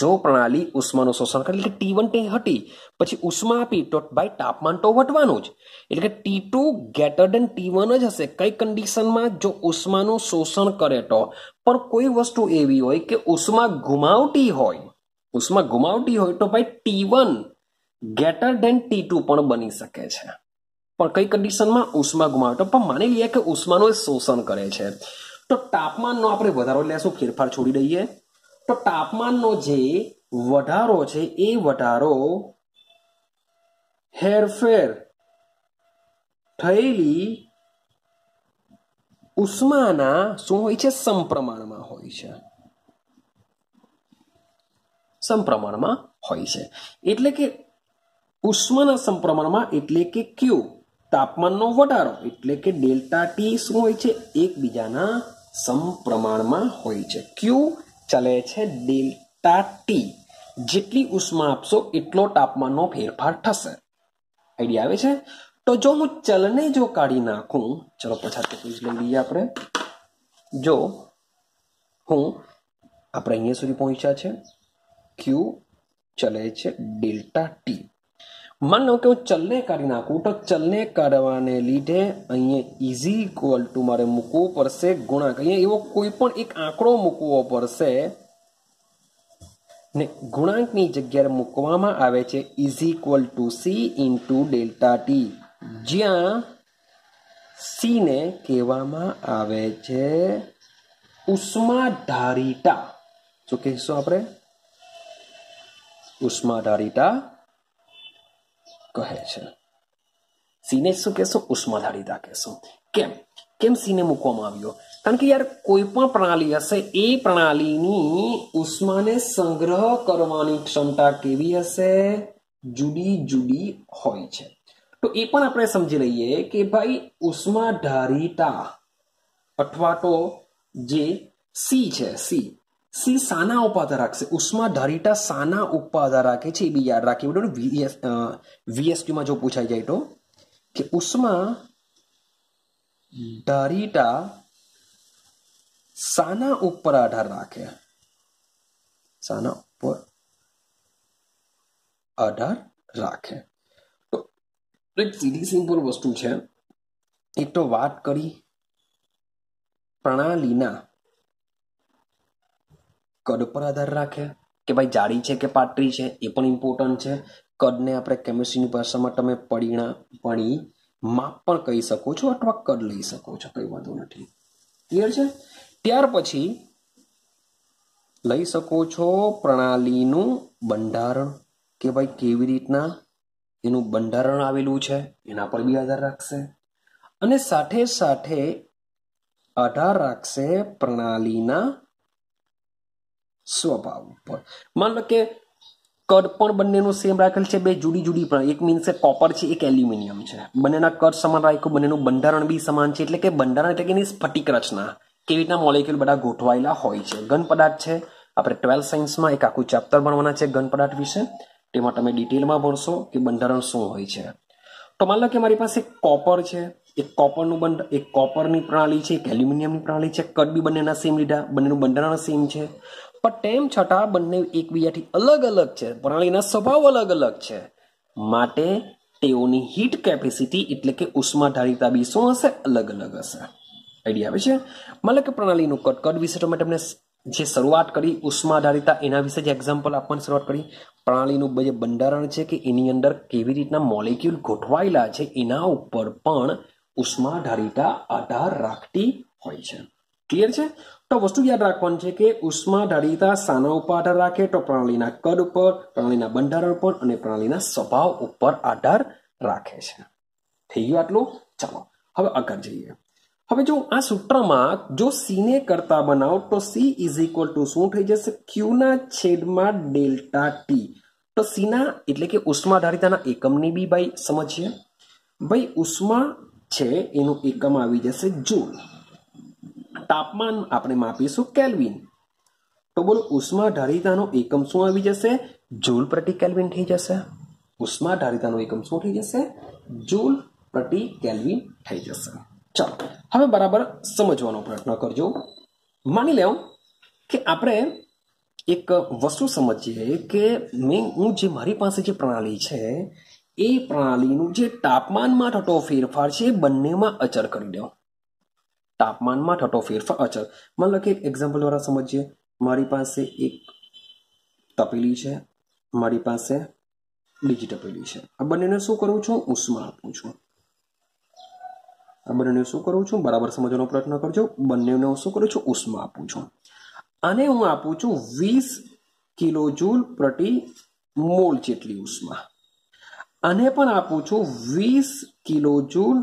જો પ્રણાલી ઉષ્માનું શોષણ કરે, એટલે કે ટી વન તે હટી પછી ઉષ્મા આપી તો બાય તાપમાન તો વટવાનું જ. એટલે કે T two greater than T one જ હશે. કઈ કન્ડિશનમાં જો ઉષ્માનું શોષણ કરે તો. પણ કોઈ વસ્તુ એવી હોય કે ઉષ્મા ગુમાવટી હોય. ઉષ્મા ગુમાવટી હોય તો ભાઈ T one greater than T two પણ બની શકે છે. પણ કઈ કન્ડિશનમાં ઉષ્મા ગુમાવટો પણ માની લઈએ કે ઉષ્માનું શોષણ કરે છે. તો તાપમાનનો આપણે વધારો લેશું. ફેરફાર છોડી દઈએ. તો તાપમાનનો જે વધારો છે, એ વધારો હેરફેર થયેલી ઉષ્માના શું હોય છે? સમપ્રમાણમાં હોય છે. સમપ્રમાણમાં હોય છે. એટલે કે ઉષ્માના સમપ્રમાણમાં એટલે કે ક્યુ? તાપમાનનો વધારો એટલે કે ડેલ્ટા ટી શું હોય છે? એકબીજાના સમપ્રમાણમાં હોય છે. ક્યુ? ચાલે છે ડેલ્ટા ટી જેટલી ઉષ્મા આપશો એટલો તાપમાનનો ફેરફાર થશે. આઈડિયા આવે છે? તો જો હું ચલને જો કાઢી નાખું, ચલો પછાત લઈ લઈએ આપણે. જો હું આપણે અહીંયા સુધી પહોંચ્યા છે. ક્યુ ચલે છે ડેલ્ટા ટી માન કે હું ચલને કાઢી નાખું તો ચલને કાઢવાને લીધે અહીંયા ઇઝી ઇક્વલ ટુ મારે મૂકવું પડશે ગુણાંક. અહીંયા એવો કોઈ પણ એક આંકડો મૂકવો પડશે ને ગુણાંકની જગ્યાએ મૂકવામાં આવે છે is equal to C into delta T જ્યાં સીને કહેવામાં આવે છે ઉષ્માધારિતા. શું કહીશું આપણે? ઉષ્માધારિતા. કહે છે, સીને શું કહેશો? ઉષ્માધારિતા કહેશો. કેમ? કેમ સીને મૂકવામાં આવ્યો? કારણ કે યાર કોઈ પણ પ્રણાલી હશે, એ પ્રણાલીની ઉષ્માને સંગ્રહ કરવાની ક્ષમતા કેવી હશે? જુદી જુદી હોય છે. તો એ પણ આપણે સમજી લઈએ કે ભાઈ ઉષ્માધારિતા અથવા તો જે સી છે, સી સી સાના ઉપર આધાર રાખશે ઉષ્માધારિતા સાના ઉપર આધાર રાખે છે એ બી યાદ રાખી બેટો વીએસ વીએસક્યુમાં જો પૂછાઈ જાય તો કે ઉષ્મા ધારિતા સાના ઉપર આધાર રાખે સાના ઉપર આધાર રાખે તો એક સીધી સિમ્પલ વસ્તુ છે. એક તો વાત કરી, પ્રણાલીના કદ પર આધાર રાખે, કે ભાઈ જાડી છે કે પાતળી છે, એ પણ ઇમ્પોર્ટન્ટ છે. કદને આપણે કેમિસ્ટ્રીની ભાષામાં તમે પડીણા પડી માપ પણ કહી શકો છો અથવા કદ લઈ શકો છો, કંઈ વાંધો નથી. ક્લિયર છે? ત્યાર પછી લઈ શકો છો પ્રણાલીનું બંધારણ, કે ભાઈ કેવી રીતના એનું બંધારણ આવેલું છે, એના પર બી આધાર રાખશે. અને સાથે સાથે આધાર રાખશે પ્રણાલીના સ્વભાવ ઉપર. માન લો કે કદ પણ બંનેનું સેમ રાખેલ છે, બે જુદી જુદી પણ. એક મીન્સ કોપર છે, એક એલ્યુમિનિયમ છે. બંનેના કદ સમાન રાખ્યું, બંનેનું બંધારણ બી સમાન છે, એટલે કે બંધારણ એટલે કે એની સ્ફટિક રચના. કેવી રીતના મોલેક્યુલ બધા ગોઠવાયેલા હોય છે. ઘન પદાર્થ છે. આપણે ટ્વેલ્થ સાયન્સમાં એક આખું ચેપ્ટર ભણવાના છે ઘન પદાર્થ વિશે. તેમાં તમે ડિટેલમાં ભણશો કે બંધારણ શું હોય છે. તો માન લો કે મારી પાસે કોપર છે. એક કોપરનું બંધ, એક કોપરની પ્રણાલી છે, એક એલ્યુમિનિયમની પ્રણાલી છે. કદ બી બંનેના સેમ લીધા. બંનેનું બંધારણ સેમ છે. પણ તેમ છતાં બંને એકબીજાથી અલગ અલગ છે. પ્રણાલીના સ્વભાવ અલગ અલગ છે. માટે તેઓની હીટ કેપેસિટી એટલે કે ઉષ્માધારિતા બી શું હશે, અલગ અલગ હશે. આઈડિયા આવે છે? મતલબ કે પ્રણાલીનું કટકટ વિશે તો મેં તમને જે શરૂઆત કરી, ઉષ્માધારિતા એના વિશે જે એક્ઝામ્પલ આપવાની શરૂઆત કરી, પ્રણાલીનું જે બંધારણ છે કે એની અંદર કેવી રીતના મોલેક્યુલ ગોઠવાયેલા છે, એના ઉપર પણ ઉષ્માધારિતા આધાર રાખતી હોય છે. ક્લિયર છે? તો વસ્તુ યાદ રાખવાની છે કે ઉષ્માધારિતા સાના ઉપર આધાર રાખે તો પ્રણાલીના કદ ઉપર પ્રણાલીના બંધારણ પર અને પ્રણાલીના સ્વભાવ ઉપર આધાર રાખે છે. થઈ ગયું આટલું? ચાલો, હવે આગળ જઈએ. હવે જો આ સૂત્રમાં જો સીને કરતા બનાવો તો સી ઇઝ ઇક્વલ ટુ શું થઈ જશે? ક્યુના છેદમાં ડેલ્ટા ટી તો સીના એટલે કે ઉષ્માધારિતાના એકમની બી ભાઈ સમજીએ. ભાઈ, ઉષ્મા છે, એનું એકમ આવી જશે જૂલ. તાપમાન આપણે માપીશું કેલ્વિન. તો બોલો, ઉષ્માધારિતાનો એકમ શું આવી જશે? જૂલ પ્રતિ કેલ્વિન થઈ જશે. ઉષ્માધારિતાનો એકમ શું થઈ જશે? જૂલ પ્રતિ કેલ્વિન થઈ જશે. ચાલો, હવે બરાબર સમજવાનો પ્રયત્ન કરજો. માની લેવું કે આપણે એક વસ્તુ સમજીએ કે મેં, હું જે મારી પાસે જે પ્રણાલી છે, એ પ્રણાલીનું જે તાપમાનમાં થતો ફેરફાર છે એ બંનેમાં અચર કરી દો તાપમાનમાં થતો ફેરફાર અચર માન કે એક્ઝામ્પલ દ્વારા સમજીએ. મારી પાસે એક તપેલી છે, મારી પાસે બીજી તપેલી છે. આ બંનેને શું કરું છું? ઉષ્મા આપું છું. આ બંનેને શું કરું છું? બરાબર સમજવાનો પ્રયત્ન કરજો. બંનેને હું શું કરું છું? ઉષ્મા આપું છું. આને હું આપું છું વીસ કિલો જૂલ પ્રતિ મોલ જેટલી ઉષ્મા. આને પણ આપું છું વીસ કિલો જૂલ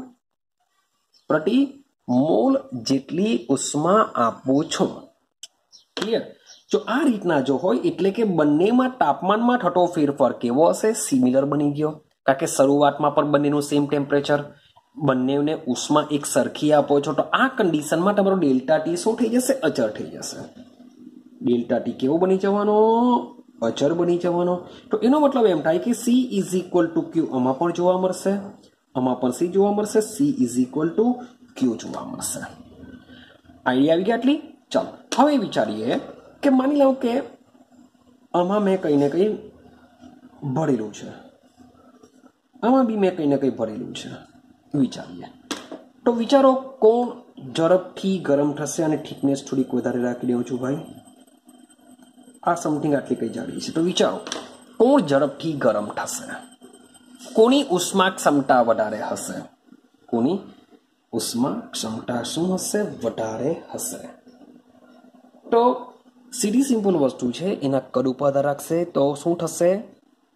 પ્રતિ મોલ જેટલી ઉષ્મા આપું છું. ક્લિયર જો આ રીતના જો હોય, એટલે કે બંનેમાં તાપમાનમાં થતો ફેરફાર કેવો હશે? સિમિલર બની ગયો. કારણ કે શરૂઆતમાં પણ બંનેનું સેમ ટેમ્પરેચર બંનેને ઉષ્મા એક સરખી આપો છો. તો આ કન્ડિશનમાં તમારો ડેલ્ટા ટી શું થઈ જશે? અચર થઈ જશે. ડેલ્ટા ટી કેવો બની જવાનો? અચર બની જવાનો. તો એનો મતલબ એમ થાય કે C is equal to Q આમાં પણ જોવા મળશે. આમાં પણ સી જોવા મળશે. C is equal to Q જોવા મળશે. આઈડિયા આવી ગયા આટલી? ચાલો, હવે વિચારીએ કે માની લો કે આમાં મેં કંઈ ને કંઈ ભરેલું છે. આમાં બી મેં કંઈ ને કંઈ ભરેલું છે. વિચારીએ. તો વિચારો કોણ ઝડપથી ગરમ થશે અને ઠીકનેસ થોડીક વધારે રાખી દઉં છું ભાઈ? આ સમથિંગ આટલી કંઈ જાડી છે. તો વિચારો, કોણ ઝડપથી ગરમ થશે? કોની ઉષ્મા ક્ષમતા વધારે હશે? કોની ઉષ્મા ક્ષમતા શું હશે? વધારે હશે. તો સીધી સિમ્પલ વસ્તુ છે, એના કદ ઉપર રાખશે તો શું થશે?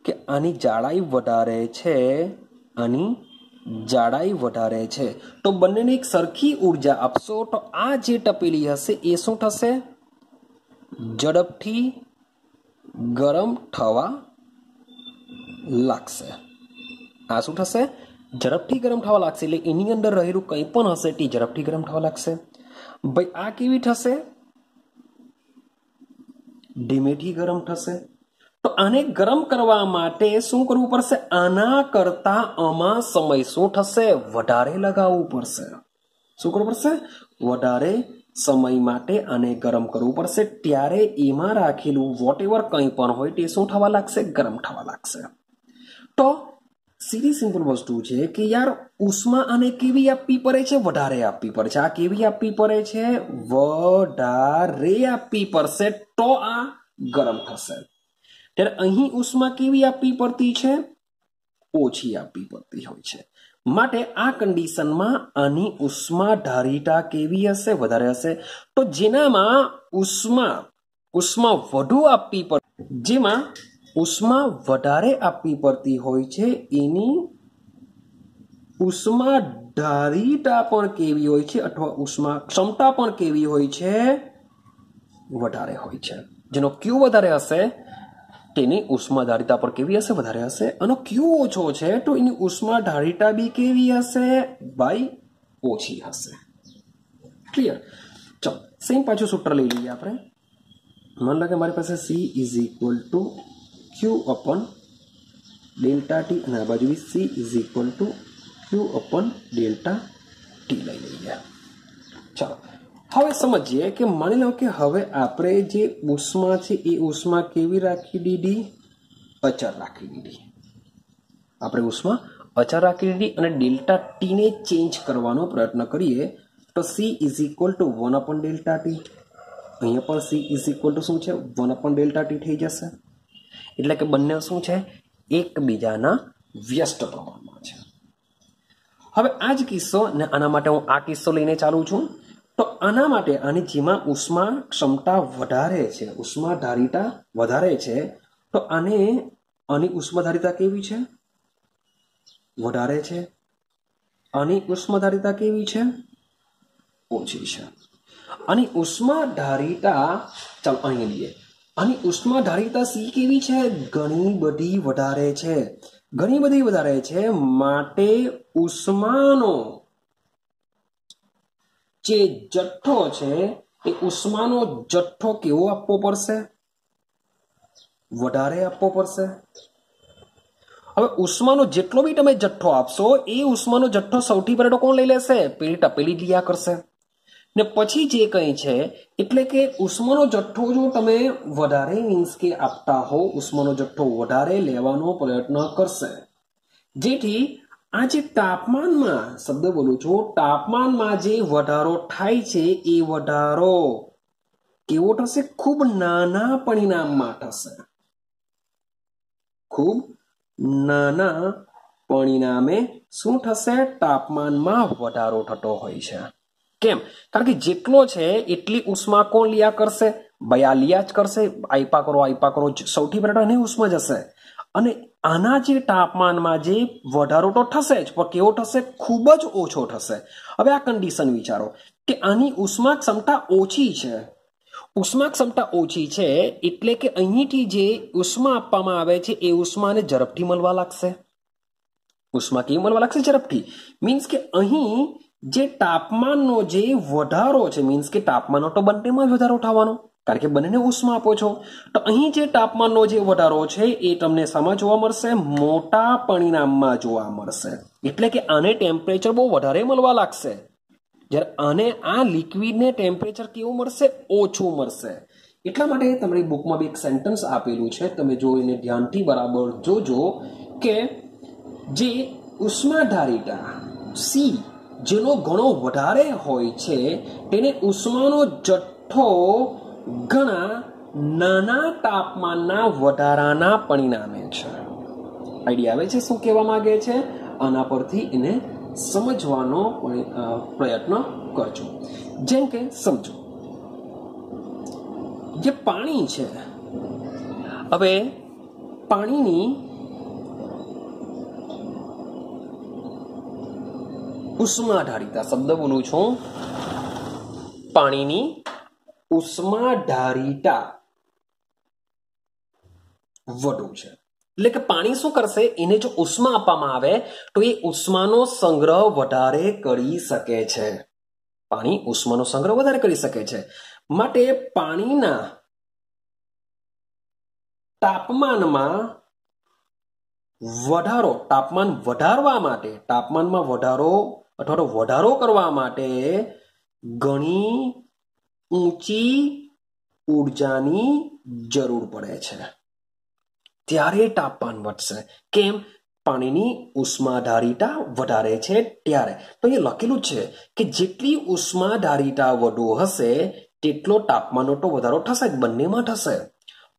કે આની જાડાઈ વધારે છે, આની જાડાઈ વધારે છે. તો બંનેને એક સરખી ઊર્જા આપશો, તો આ જે ટપેલી હશે એ શું થશે? ઝડપથી ગરમ થવા લાગશે. આ શું થશે? ઝડપથી ગરમ થવા લાગશે એટલે એની અંદર રહેલું કંઈ પણ હશે તે ઝડપથી ગરમ થવા લાગશે. ભાઈ, આ કેવી થશે? ધીમેથી ગરમ થશે. તો આને ગરમ કરવા માટે શું કરવું પડશે? આના કરતા આમાં સમય શું થશે? વધારે લગાવવું પડશે. શું કરવું પડશે? વધારે સમય માટે આને ગરમ કરવું પડશે. ત્યારે એમાં રાખેલું વોટ એવર કંઈ પણ હોય તે શું થવા લાગશે? ગરમ થવા લાગશે. તો સીધી સિમ્પલ વસ્તુ છે કે યાર ઉષ્મા આને કેવી આપવી પડે છે? વધારે આપવી પડે છે. આ કેવી આપવી પડે છે? વધારે આપવી પડશે તો આ ગરમ થશે. ત્યારે અહીં ઉષ્મા કેવી આપવી પડતી છે? ઓછી આપવી પડતી હોય છે. માટે આ કન્ડિશનમાં આની ઉષ્મા ધારિતા કેવી હશે? વધારે હશે. તો જેનામાં ઉષ્મા ઉષ્મા વધુ આપવી પડે, જેમાં ઉષ્મા વધારે આપવી પડતી હોય છે, એની ઉષ્મા ધારિતા પણ કેવી હોય છે અથવા ઉષ્મા ક્ષમતા પણ કેવી હોય છે? વધારે હોય છે. જેનો ક્યુ વધારે હશે, તેની ઉષ્મા ધારિતા પર કેવી હશે? વધારે હશે. અને ક્યુ ઓછો છે, તો એની ઉષ્મા ધારિતા બી કેવી હશે? ભાઈ ઓછી હશે. ક્લિયર ચલો સેમ પાછું સૂત્ર લઈ લઈએ આપણે. મને લાગે મારી પાસે C is equal to Q upon delta T અને આ બાજુ C is equal to Q upon delta T લઈ લઈએ. ચાલો, હવે સમજીએ કે માની લો કે હવે આપણે જે ઉષ્મા છે એ ઉષ્મા કેવી રાખી દીધી? અચર રાખી દીધી. આપણે ઉષ્મા અચર રાખી દીધી અને ડેલ્ટા ટીને ચેન્જ કરવાનો પ્રયત્ન કરીએ તો C is equal to one upon delta T અહીંયા પણ સી ઇઝ ઇક્વલ ટુ શું છે? વન અપન ડેલ્ટા ટી થઈ જશે. એટલે કે બંને શું છે? એકબીજાના વ્યસ્ત પ્રમાણમાં છે. હવે આ જ કિસ્સો ને આના માટે હું આ કિસ્સો લઈને ચાલું છું. તો આના માટે આની જેમાં ઉષ્મા ક્ષમતા વધારે છે ઉષ્મા ધારિતા વધારે છે. તો આને આની ઉષ્માધારિતા કેવી છે? વધારે છે. આની ઉષ્માધારિતા કેવી છે? ઓછી છે. આની ઉષ્માધારિતા, ચાલો અહીં લઈએ. આની ઉષ્માધારિતા સી કેવી છે? ઘણી બધી વધારે છે. ઘણી બધી વધારે છે. માટે ઉષ્માનો જે જથ્થો છે, એ ઉષ્માનો જથ્થો કેવો આપવો પડશે? વધારે આપવો પડશે. હવે ઉષ્માનો જેટલો બી તમે જથ્થો આપશો, એ ઉષ્માનો જથ્થો સૌથી પહેલા કોણ લઈ લેશે? પેલી ટપેલી જ લિયા કરશે. ને પછી જે કંઈ છે, એટલે કે ઉષ્માનો જથ્થો જો તમે વધારે મીન્સ કે આપતા હો, ઉષ્માનો જથ્થો વધારે લેવાનો પ્રયત્ન કરશે. જેથી આ જે તાપમાનમાં શબ્દ બોલું છું, તાપમાનમાં જે વધારો થાય છે, એ વધારો કેવો થશે? ખૂબ નાના પરિણામમાં થશે. ખૂબ નાના પરિણામે શું થશે? તાપમાનમાં વધારો થતો હોય છે. કેમ? કારણ કે જેટલો છે, એટલી ઉષ્મા કોણ લિયા કરશે? બયા જ કરશે. આઈપા કરો આઈપા કરો. સૌથી પહેલા એની ઉષ્મા જશે. અને આના જે તાપમાનમાં જે વધારો તો થશે જ, પણ કેવો થશે? ખૂબ જ ઓછો થશે. હવે આ કન્ડિશન વિચારો કે આની ઉષ્મા ક્ષમતા ઓછી છે. ઉષ્મા ક્ષમતા ઓછી છે એટલે કે અહીંથી જે ઉષ્મા આપવામાં આવે છે, એ ઉષ્માને ઝડપથી મળવા લાગશે. ઉષ્મા કેવી મળવા લાગશે? ઝડપથી. મીન્સ કે અહીં જે તાપમાનનો જે વધારો છે મીન્સ કે તાપમાનનો તો બંનેમાં જ વધારો થવાનો. કારણ કે બંનેને ઉષ્મા આપો છો. તો અહીં જે તાપમાનનો જે વધારો છે, એ તમને શામાં જોવા મળશે, મોટા પરિણામમાં જોવા મળશે. એટલે કે આને ટેમ્પરેચર બહુ વધારે મળવા લાગશે. જ્યારે આને આ લિક્વિડને ટેમ્પરેચર કેવું મળશે? ઓછું મળશે. એટલા માટે તમારી બુકમાં બી એક સેન્ટન્સ આપેલું છે. તમે જોઈને ધ્યાનથી બરાબર જોજો કે જે ઉષ્માધારિતા સી જેનો ઘણો વધારે હોય છે, તેને ઉષ્માનો જથ્થો ઘણા નાના તાપમાનના વધારાના પરિણામે છે. આઈડિયા આવે છે શું કહેવા માંગે છે? આના પરથી એને સમજવાનો પ્રયત્ન કરજો. જેમ કે સમજો. જે પાણી છે, હવે પાણીની ઉષ્માધારિતા શબ્દ બોલું છું. પાણીની ઉષ્માધારિતા વધુ છે. એટલે કે પાણી શું કરશે? એને જો ઉષ્મા આપવામાં આવે, તો એ ઉષ્માનો સંગ્રહ વધારે કરી શકે છે. પાણી ઉષ્માનો સંગ્રહ વધારે કરી શકે છે. માટે પાણીના તાપમાનમાં વધારો, તાપમાન વધારવા માટે, તાપમાનમાં વધારો અથવા તો વધારો કરવા માટે ઘણી ઊંચી ઉર્જાની જરૂર પડે છે. ત્યારે તાપમાન વધશે. કેમ? પાણીની ઉષ્માધારિતા વધારે છે ત્યારે. તો એ લખેલું છે કે જેટલી ઉષ્માધારિતા વધુ હશે, તેટલો તાપમાનનો તો વધારો થશે બંનેમાં થશે.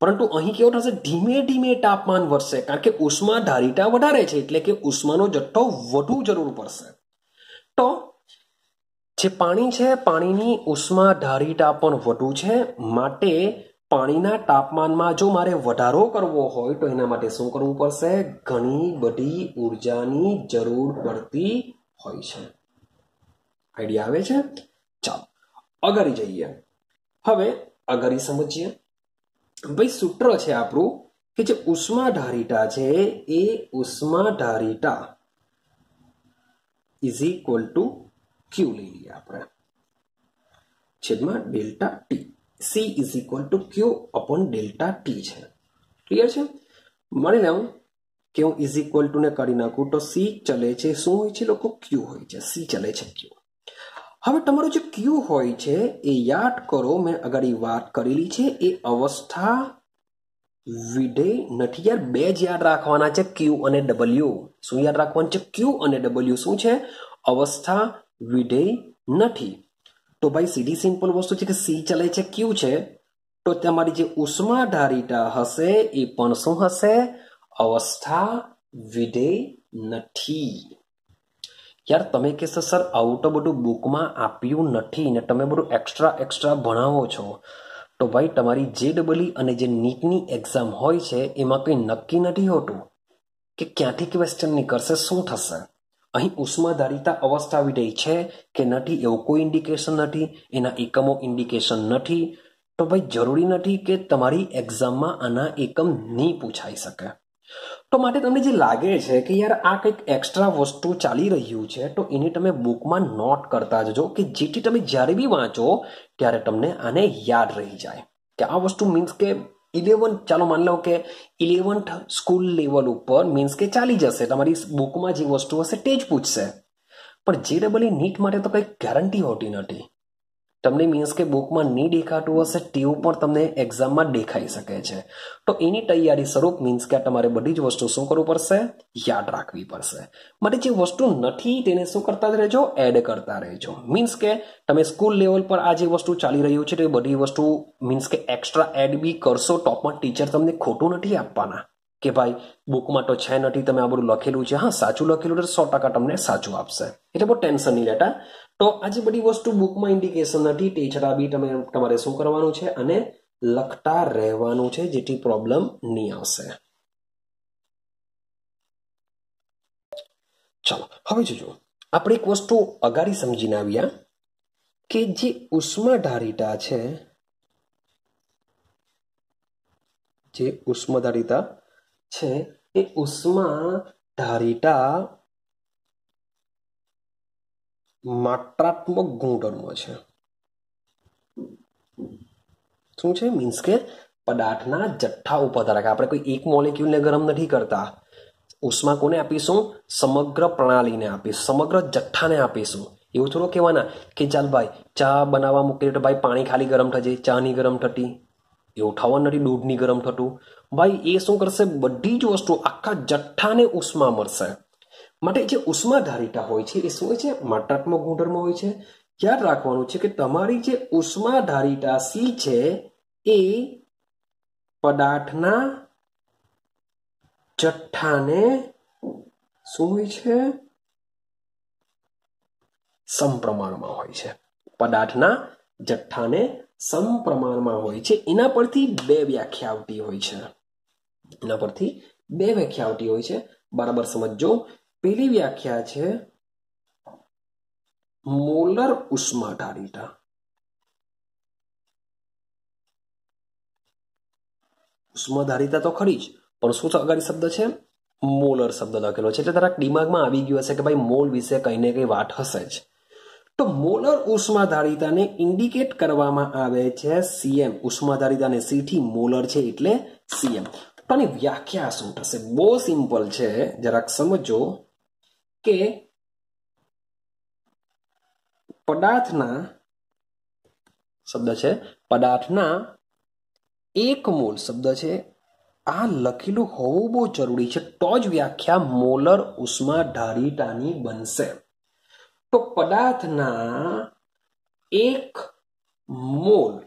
પરંતુ અહીં કેવું થશે? ધીમે ધીમે તાપમાન વધશે, કારણ કે ઉષ્માધારિતા વધારે છે એટલે કે ઉષ્માનો જથ્થો વધુ જરૂર પડશે. તો જે પાણી છે, પાણીની ઉષ્માધારિતા પણ વધુ છે. માટે પાણીના તાપમાનમાં જો મારે વધારો કરવો હોય, તો એના માટે શું કરવું પડશે? ઘણી બધી ઉર્જાની જરૂર પડતી હોય છે. આઈડિયા આવે છે? ચાલો, અગરી જઈએ. હવે અગરી સમજીએ. ભાઈ, સૂત્ર છે આપણું કે જે ઉષ્માધારિતા છે, એ ઉષ્માધારિતા ઇઝ ઇક્વલ ટુ ક્યુ લઈ લઈએ આપણે. છેદમાં delta T C is equal to Q upon delta T છે. ક્લિયર છે? મળી લેવું કે હું ઇઝ ઇક્વલ ટુ ને કરી નાખું તો સી ચલે છે. શું હોય છે લોકો? ક્યુ હોય છે. સી ચલે છે ક્યુ હવે તમારું જે ક્યુ હોય છે, એ યાદ કરો. મેં આગળ વાત કરેલી છે, એ અવસ્થા વિધેય નથી યાર. બે જ યાદ રાખવાના છે. ક્યુ અને ડબલ્યુ શું યાદ રાખવાનું છે? ક્યુ અને ડબલ્યુ શું છે? અવસ્થા વિધેય નથી. તો ભાઈ સીધી સિમ્પલ વસ્તુ છે કે સી ચલે છે ક્યુ છે. તો તમારી જે ઉષ્માધારિતા હશે એ પણ શું હશે? અવસ્થા વિધેય નથી. યાર, તમે કહેશો, સર, આવું તો બધું બુકમાં આપ્યું નથી ને તમે બધું એક્સ્ટ્રા એક્સ્ટ્રા ભણાવો છો. તો ભાઈ, તમારી જે ડબલઈ અને જે નીટની એક્ઝામ હોય છે, એમાં કંઈ નક્કી નથી હોતું? કે ક્યાંથી ક્વેશ્ચન નીકળશે શું થશે? અહીં ઉષ્માધારિતા અવસ્થા વિધેય છે કે નથી એવું કોઈ ઇન્ડિકેશન નથી, એના એકમો ઇન્ડિકેશન નથી. તો ભાઈ, જરૂરી નથી કે તમારી એક્ઝામમાં આના એકમ નહીં પૂછાઈ શકે. તો માટે તમને જે લાગે છે કે યાર આ કંઈક એક્સ્ટ્રા વસ્તુ ચાલી રહ્યું છે તો એની તમે બુકમાં નોટ કરતા જજો કે જેથી તમે જ્યારે બી વાંચો ત્યારે તમને આને યાદ રહી જાય કે આ વસ્તુ મીન્સ કે ઇલેવન્થ ચાલો માની લો કે ઇલેવન્થ સ્કૂલ લેવલ ઉપર મીન્સ કે ચાલી જશે તમારી બુકમાં જે વસ્તુ હશે તે જ પૂછશે પણ જે ડબલ નીટ માટે તો કંઈ ગેરંટી હોતી નથી તમને મીન્સ કે બુકમાં નહીં દેખાતું હશે તેવું પણ તમને એક્ઝામમાં દેખાઈ શકે છે. તો એની તૈયારી સ્વરૂપ મીન્સ કે તમારે બધી જ વસ્તુ શું કરવું પડશે? યાદ રાખવી પડશે. માટે જે વસ્તુ નથી તેને શું કરતા જ રહેજો? એડ કરતા રહેજો. મીન્સ કે તમે સ્કૂલ લેવલ પર આ જે વસ્તુ ચાલી રહ્યું છે તે બધી વસ્તુ મીન્સ કે એક્સ્ટ્રા એડ બી કરશો તો પણ ટીચર તમને ખોટું નથી આપવાના. કે ભાઈ બુકમાં તો છે નથી, તમે આ બધું લખેલું છે. હા, સાચું લખેલું તો સો ટકા તમને સાચું આપશે. એટલે બહુ ટેન્શન નહીં લેતા. તો આ બધી વસ્તુ બુકમાં ઇન્ડિકેશન નથી. તે છતાં બી તમે તમારે શું કરવાનું છે અને લખતા રહેવાનું છે જેથી પ્રોબ્લેમ નહીં આવશે. ચાલો, હવે જોજો. આપણે એક વસ્તુ અગાડી સમજીને આવ્યા કે જે ઉષ્માધારિતા છે, જે ઉષ્માધારિતા છે, એ ઉષ્માધારિતા માત્રાત્મક ગુણધર્મો છે. શું છે? મીન્સ કે પદાર્થના જથ્થા ઉપર રાખે. આપણે કોઈ એક મોલેક્યુલને ગરમ નથી કરતા. ઉષ્મા કોને આપીશું? સમગ્ર પ્રણાલીને આપીશું. સમગ્ર જથ્થાને આપીશું. એવું થોડું કહેવાના કે ચાલ ભાઈ, ચા બનાવવા મૂકી તો ભાઈ પાણી ખાલી ગરમ થશે ચા ની ગરમ થતી. એવું થવાનું નથી દૂધની ગરમ થતું. ભાઈ એ શું કરશે? બધી જ વસ્તુ આખા જથ્થાને ઉષ્મા મળશે. માટે જે ઉષ્માધારિતા હોય છે, એ શું હોય છે? માત્રાત્મક ગુણધર્મ હોય છે. યાદ રાખવાનું છે કે તમારી જે ઉષ્માધારિતા સી છે, એ પદાર્થના જથ્થાને શું હોય છે? સમપ્રમાણમાં હોય છે. પદાર્થના જથ્થાને સમપ્રમાણમાં હોય છે. એના પરથી બે વ્યાખ્યા આવતી હોય છે. એના પરથી બે વ્યાખ્યા આવતી હોય છે. બરાબર સમજો પેલી વ્યાખ્યા છે મોલર ઉષ્માધારિતા. ઉષ્માધારિતા તો ખરી જ, પણ શું અગાડી શબ્દ છે? મોલર શબ્દ લખેલો છે. એટલે તારા દિમાગમાં આવી ગયું હશે કે ભાઈ મોલ વિશે કંઈ ને કઈ વાત હશે જ. તો મોલર ઉષ્માધારિતાને ઇન્ડિકેટ કરવામાં આવે છે સીએમ. ઉષ્માધારિતાને સીથી મોલર છે એટલે સીએમ. પણ વ્યાખ્યા શું થશે? બહુ સિમ્પલ છે. જરાક સમજો. કે પદાર્થના શબ્દ છે, પદાર્થના એક મોલ શબ્દ છે. આ લખેલું હોવું બહુ જરૂરી છે. તો જ વ્યાખ્યા મોલર ઉષ્મા ધારિતાની બનશે. તો પદાર્થના એક મોલ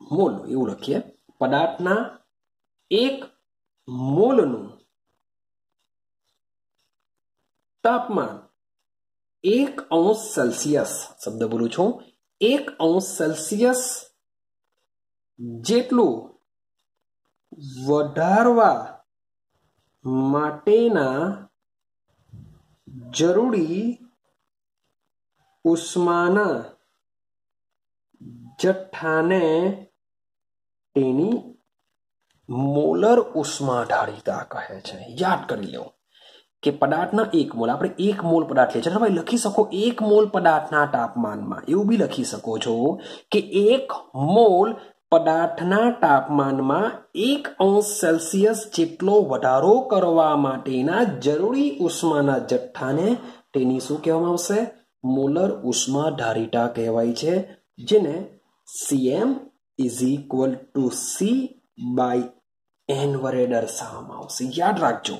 મોલ એવું લખીએ. પદાર્થના એક મોલનું તાપમાન. એક અંશ સેલ્સિયસ, શબ્દ બોલું છું. એક અંશ સેલ્સિયસ જેટલું વધારવા માટેના જરૂરી ઉષ્માના જથ્થાને તેની મોલર ઉષ્મા ઢાળીતા કહે છે. યાદ કરી લો. કે પદાર્થના એક મોલ. આપણે એક મોલ પદાર્થ લે છે. ભાઈ લખી શકો એક મોલ પદાર્થના તાપમાનમાં. એવું બી લખી શકો છો કે એક મોલ પદાર્થના તાપમાનમાં એક અંશ સેલ્સિયસ જેટલો વધારો કરવા માટેના જરૂરી ઉષ્માના જથ્થાને તેની શું કહેવામાં આવશે? મોલર ઉષ્મા ધારિતા કહેવાય છે, જેને CM is equal to C by N વડે દર્શાવવામાં આવશે. યાદ રાખજો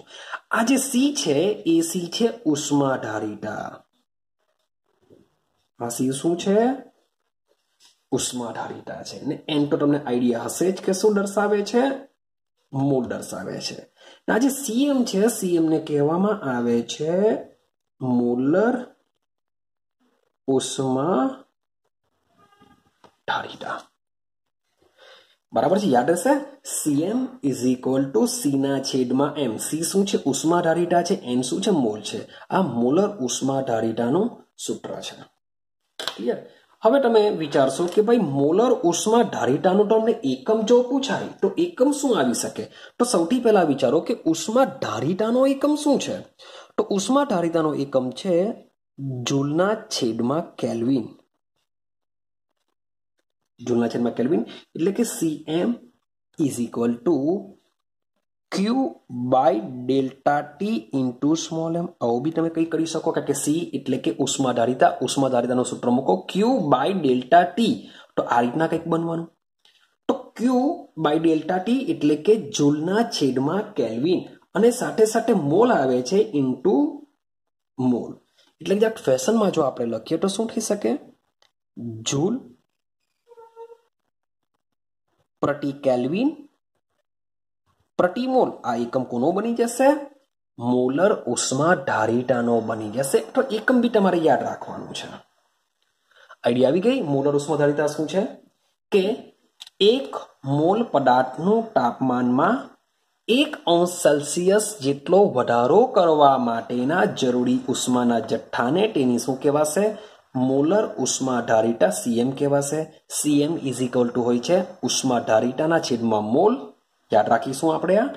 આ જે સી છે, એ સી છે ઉષ્મા ઉષ્માધારિતા. આ સી શું છે? ઉષ્મા ઉષ્માધારિતા છે. ને એન તો તમને આઈડિયા હશે જ કે શું દર્શાવે છે? મૂળ દર્શાવે છે. આ જે સીએમ છે, સીએમ ને કહેવામાં આવે છે મોલર ઉષ્મા ધારિતા બરાબર છે? યાદ હશે સીએમ ઇઝ ઇક્વલ ટુ સીના છેદમાં એમ સી શું છે? ઉષ્મા ધારિતા છે. એમ શું છે? મોલ છે. આ મોલર ઉષ્મા ધારિતાનું સૂત્ર છે. ક્લિયર હવે તમે વિચારશો કે ભાઈ મોલર ઉષ્મા ધારિતાનું તમને એકમ જો પૂછાય, તો એકમ શું આવી શકે? તો સૌથી પહેલા વિચારો કે ઉષ્મા ધારિતાનો એકમ શું છે? તો ઉષ્મા ધારિતાનો એકમ છે જૂલના છેદમાં કેલ્વિન. જૂલના છેદમાં કેલ્વિન એટલે કે C M is equal to Q by delta T into small M આવું બી તમે કંઈ કરી શકો કે સી એટલે કે ઉષ્માધારિતા ઉષ્માધારિતાનો સૂત્ર મૂકો ક્યુ બાય ડેલ્ટા ટી તો આ રીતના કંઈક બનવાનું તો ક્યુ બાય ડેલ્ટા ટી એટલે કે જૂલના છેદમાં કેલ્વિન અને સાથે સાથે મોલ આવે છે ઇન્ટુ મોલ એટલે કે ફેશનમાં જો આપણે લખીએ તો શું થઈ શકે જૂલ પ્રતિ કેલ્વિન પ્રતિ મોલ આ એકમ કોનો બની જશે મોલર ઉષ્મા ધારિતાનો બની જશે તો એકમ બી તમારે યાદ રાખવાનું છે આઈડિયા આવી ગઈ મોલર ઉષ્મા ધારિતા શું છે કે એક મોલ પદાર્થનું તાપમાનમાં એક અંશ સેલ્સિયસ જેટલો વધારો કરવા માટેના જરૂરી ઉષ્માના જથ્થાને તેની શું કહેવાશે મોલર ઉષ્માધારિતા સીએમ કહેવાશે. સીએમ ઇઝ ઇક્વલ ટુ હોય છે ઉષ્માધારિતાના છેદમાં મોલ. યાદ રાખીશું આપણે આ.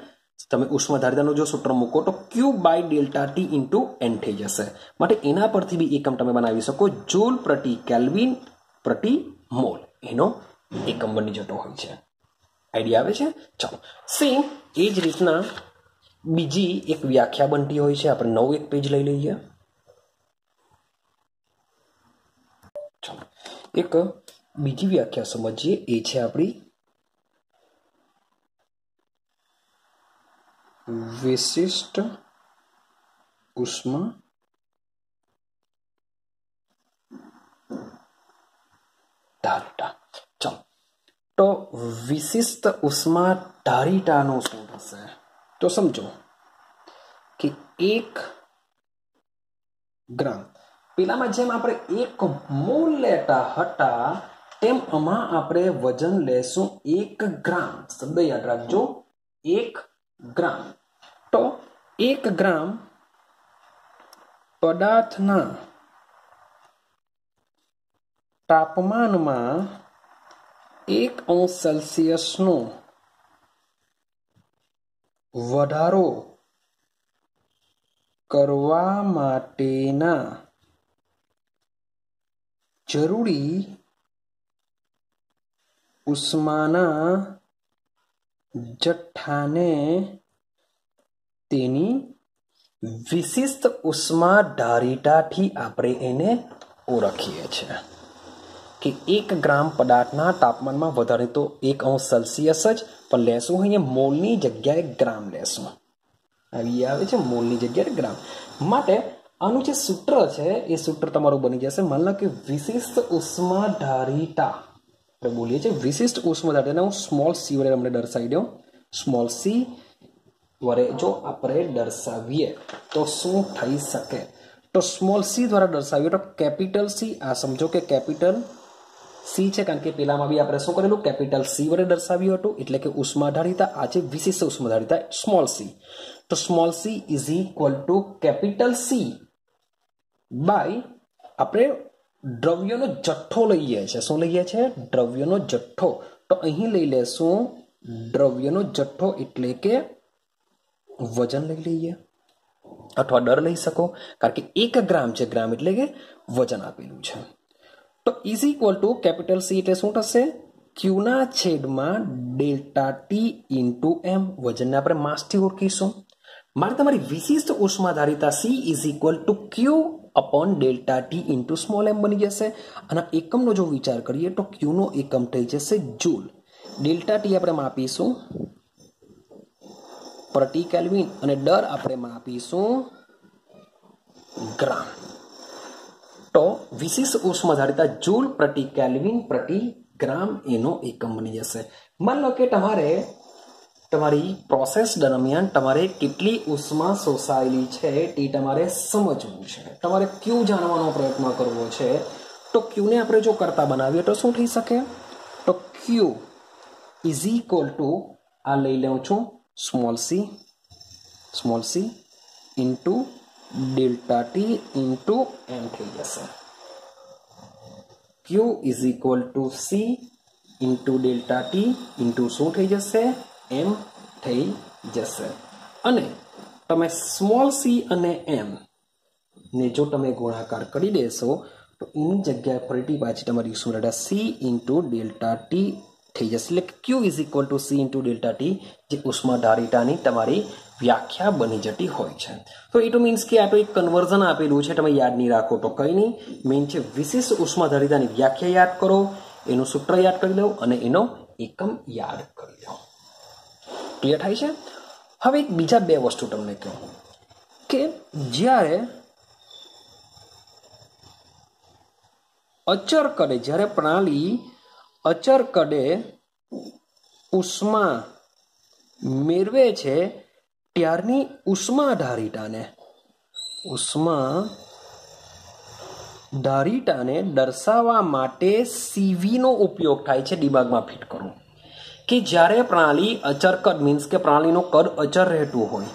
તમે ઉષ્માધારિતાનું જો સૂત્ર મૂકો તો Q by delta T into N થઈ જશે. માટે એના પરથી બી એકમ તમે બનાવી શકો. જૂલ પ્રતિ કેલ્વિન પ્રતિ મોલ. એનો એકમ બની જતો હોય છે. આઈડિયા આવે છે? ચાલો. સેમ એ જ રીતના બીજી એક વ્યાખ્યા બનતી હોય છે. આપણે નવું એક પેજ લઈ લઈએ ચાલો એક બીજી વ્યાખ્યા સમજીએ. એ છે આપણી વિશિષ્ટ ઉષ્મા ધારિતા. ચાલો. તો વિશિષ્ટ ઉષ્મા ધારિતાનું શું થશે તો સમજો કે એક ગ્રામ પેલામાં જેમ આપણે એક મોલ લેતા હતા, તેમ આમાં આપણે વજન લેશું એક ગ્રામ. શબ્દ યાદ રાખજો. એક ગ્રામ. તો એક ગ્રામ પદાર્થના તાપમાનમાં એક અંશ સેલ્સિયસનો વધારો કરવા માટેના જરૂરી ઉષ્માના જથ્થાને તેની વિશિષ્ટ ઉષ્મા ધારિતાથી આપણે એને ઓળખીએ છીએ. કે એક ગ્રામ પદાર્થના તાપમાનમાં વધારે તો એક અંશ સેલ્સિયસ જ, પણ લેશું અહીંયા મોલની જગ્યાએ ગ્રામ લેશું. આવી આવે છે મોલની જગ્યાએ ગ્રામ. માટે આનું જે સૂત્ર છે, એ સૂત્ર તમારું બની જશે માન લો કે વિશિષ્ટ ઉષ્માધારિતા. આપણે બોલીએ છીએ વિશિષ્ટ ઉષ્માધારિતા હું સ્મોલ સી વડે અમને દર્શાવી દઉં. સ્મોલ સી વડે જો આપણે દર્શાવીએ તો શું થઈ શકે? તો સ્મોલ સી દ્વારા દર્શાવીએ તો કેપિટલ સી આ સમજો કે કેપિટલ સી છે, કારણ કે પેલામાં બી આપણે શું કરેલું? કેપિટલ સી વડે દર્શાવ્યું હતું, એટલે કે ઉષ્માધારિતા, આ છે વિશિષ્ટ ઉષ્માધારિતા સ્મોલ સી તો small C is equal to capital C by આપણે દ્રવ્યનો જથ્થો લઈએ છીએ. શું લઈએ છીએ? દ્રવ્યનો જથ્થો. તો અહીં લઈ લેશું દ્રવ્યનો જથ્થો એટલે કે વજન લઈ લઈએ. અથવા દર લઈ શકો. કારણ કે એક ગ્રામ છે ગ્રામ એટલે કે વજન આપેલું છે. તો is equal to capital C એટલે શું થશે? ક્યુના છેદમાં ડેલ્ટા ટી ઇન્ટુ એમ વજનને આપણે માસથી ઓળખીશું. મારે તમારી વિશિષ્ટ ઉષ્માધારિતા C is equal to Q upon delta T into small M બની જશે. અને એકમનો જો વિચાર કરીએ તો ક્યુનો એકમ થઈ જશે જૂલ ડેલ્ટા ટી આપણે માપીશું પ્રતિ કેલ્વિન અને દર આપણે માપીશું ગ્રામ. તો વિશિષ્ટ ઉષ્માધારિતા જૂલ પ્રતિ કેલ્વિન પ્રતિ ગ્રામ એનો એકમ બની જશે. માન લો કે તમારે તમારી પ્રોસેસ દરમિયાન તમારે કેટલી ઉષ્મા શોષાયેલી છે તે તમારે સમજવું છે. તમારે ક્યુ જાણવાનો પ્રયત્ન કરવો છે? તો ક્યુને આપણે જો કરતા બનાવીએ તો શું થઈ શકે? તો ક્યુ ઇઝ ઇક્વલ ટુ આ લઈ લઉં છું small C small C into delta T into M થઈ જશે. Q is equal to C into delta T into શું થઈ જશે? એમ થઈ જશે. અને તમે સ્મોલ સી અને એમ ને જો તમે ગુણાકાર કરી દેશો, તો એની જગ્યાએ ફરીથી પાછી તમારી શું રહેશે સી ઇન્ટુ ડેલ્ટા ટી થઈ જશે. એટલે Q is equal to C into delta T જે ઉષ્માધારિતાની તમારી વ્યાખ્યા બની જતી હોય છે. તો એ મીન્સ કે આ તો એક કન્વર્ઝન આપેલું છે, તમે યાદ નહીં રાખો તો કંઈ નહીં. મેઇન છે વિશિષ્ટ ઉષ્માધારિતાની વ્યાખ્યા યાદ કરો, એનું સૂત્ર યાદ કરી લો અને એનો એકમ યાદ કરી લો. ક્લિયર થાય છે? હવે એક બીજા બે વસ્તુ તમને કહું કે જ્યારે અચર કડે, જ્યારે પ્રણાલી અચર કડે ઉષ્મા મેળવે છે, ત્યારની ઉષ્મા ધારિતાને ઉષ્મા ધારિતાને દર્શાવવા માટે સીવીનો ઉપયોગ થાય છે દિમાગમાં ફિટ કરવું. કે જ્યારે પ્રણાલી અચર કદ મીન્સ કે પ્રણાલીનું કદ અચર રહેતું હોય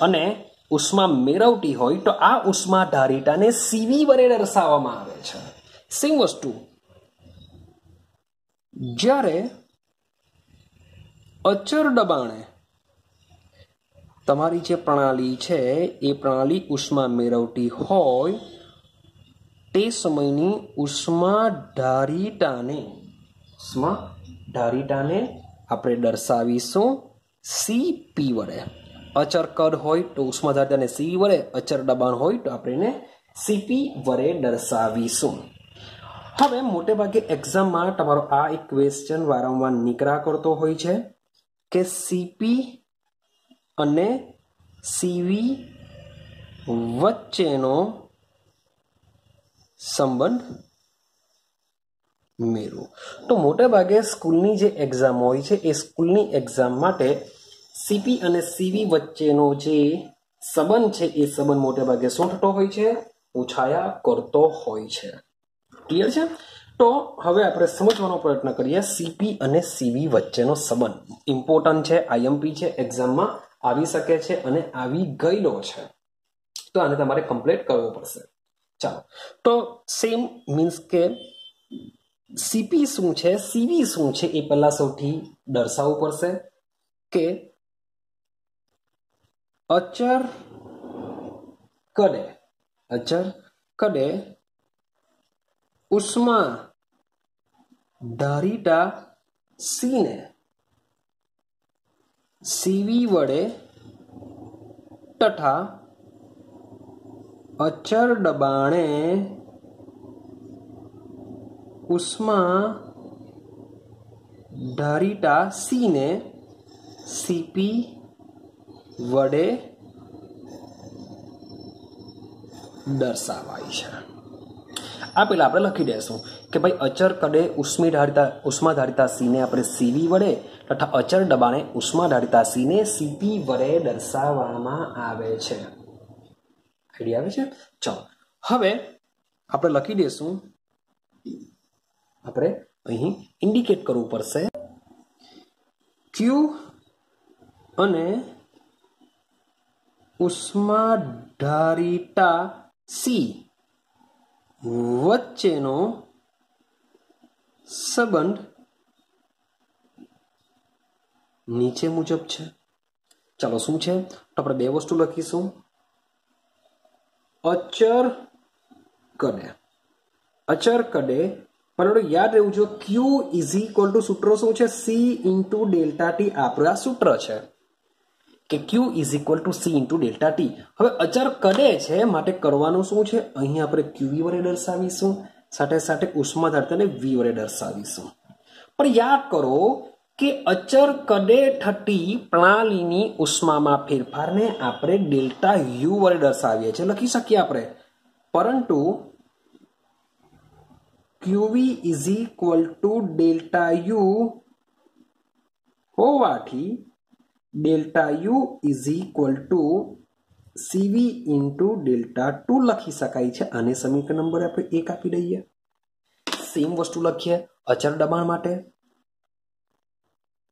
અને ઉષ્મા મેળવતી હોય તો આ ઉષ્મા ધારિતાને સીવી વડે દર્શાવવામાં આવે છે. સેમ વસ્તુ. જ્યારે અચર દબાણે તમારી જે પ્રણાલી છે, એ પ્રણાલી ઉષ્મા મેળવતી હોય, તે સમયની ઉષ્મા ધારિતાને ઉષ્મા ધારિતાને આપણે દર્શાવીશું સીપી વડે. અચર કદ હોય તો ઉષ્મા ધારિતાને સી વડે અચર દબાણ હોય તો આપણે એને સીપી વડે દર્શાવીશું. હવે મોટે ભાગે એક્ઝામમાં તમારો આ એક ક્વેશ્ચન વારંવાર નીકળા કરતો હોય છે કે સીપી અને સીવી વચ્ચેનો સંબંધ મેળવો. તો મોટે ભાગે સ્કૂલની જે એક્ઝામ હોય છે, એ સ્કૂલની એક્ઝામ માટે સીપી અને સીવી વચ્ચેનો જે સંબંધ છે, એ સંબંધ મોટે ભાગે શું થતો હોય છે, પૂછાયા કરતો હોય છે. ક્લિયર છે? તો હવે આપણે સમજવાનો પ્રયત્ન કરીએ સીપી અને સીવી વચ્ચેનો સંબંધ. ઇમ્પોર્ટન્ટ છે આઈએમપી છે એક્ઝામમાં આવી શકે છે અને આવી ગયેલો છે. તો આને તમારે કમ્પ્લીટ કરવો પડશે. ચાલો. તો સેમ મીન્સ કે સીપી શું છે? સીવી શું છે એ પહેલા સૌથી દર્શાવવું પડશે કે અચર કડે અચર કડે ઉષ્મા ધારીટા સીને સીવી વડે તથા અચર દબાણે ઉષ્મા ધારિતા સીને સીપી વડે દર્શાવાય છે. આ પેલા આપણે લખી દઈશું કે ભાઈ અચર કડે ઉષ્મી ધારિતા, ઉષ્મા ધારિતા સીને આપણે સીવી વડે તથા અચર દબાણે ઉષ્મા ધારિતા સીને સીપી વડે દર્શાવવામાં આવે છે. આઈડિયા આવે છે? ચાલો. હવે આપણે લખી દઈશું આપણે અહીં ઇન્ડિકેટ કરવું પડશે. ક્યુ અને ઉષ્માધારિતા સી વચ્ચેનો સંબંધ નીચે મુજબ છે. ચાલો શું છે? તો આપણે બે વસ્તુ લખીશું. અચર કડે અચર કડે પરંતુ યાદ રહેવું જો ક્યુ ઇઝ ઇક્વલ ટુ સૂત્ર શું છે? સી ઇન્ટુ ડેલ્ટા ટી આપણું આ સૂત્ર છે. કે Q is equal to C into delta T હવે અચર કદે છે માટે કરવાનું શું છે? અહીં આપણે ક્યુવી વડે દર્શાવીશું, સાથે સાથે ઉષ્મા ધારતાને વી વડે દર્શાવીશું. પણ યાદ કરો કે અચર કદે થતી પ્રણાલીની ઉષ્મામાં ફેરફારને આપણે ડેલ્ટા યુ વડે દર્શાવીએ છીએ. લખી શકીએ આપણે. પરંતુ QV is equal to delta U હોવાથી delta U is equal to CV into delta two લખી શકાય છે. આને સમીકરણ નંબર આપણે એક આપી દઈએ. સેમ વસ્તુ લખીએ. અચર દબાણ માટે.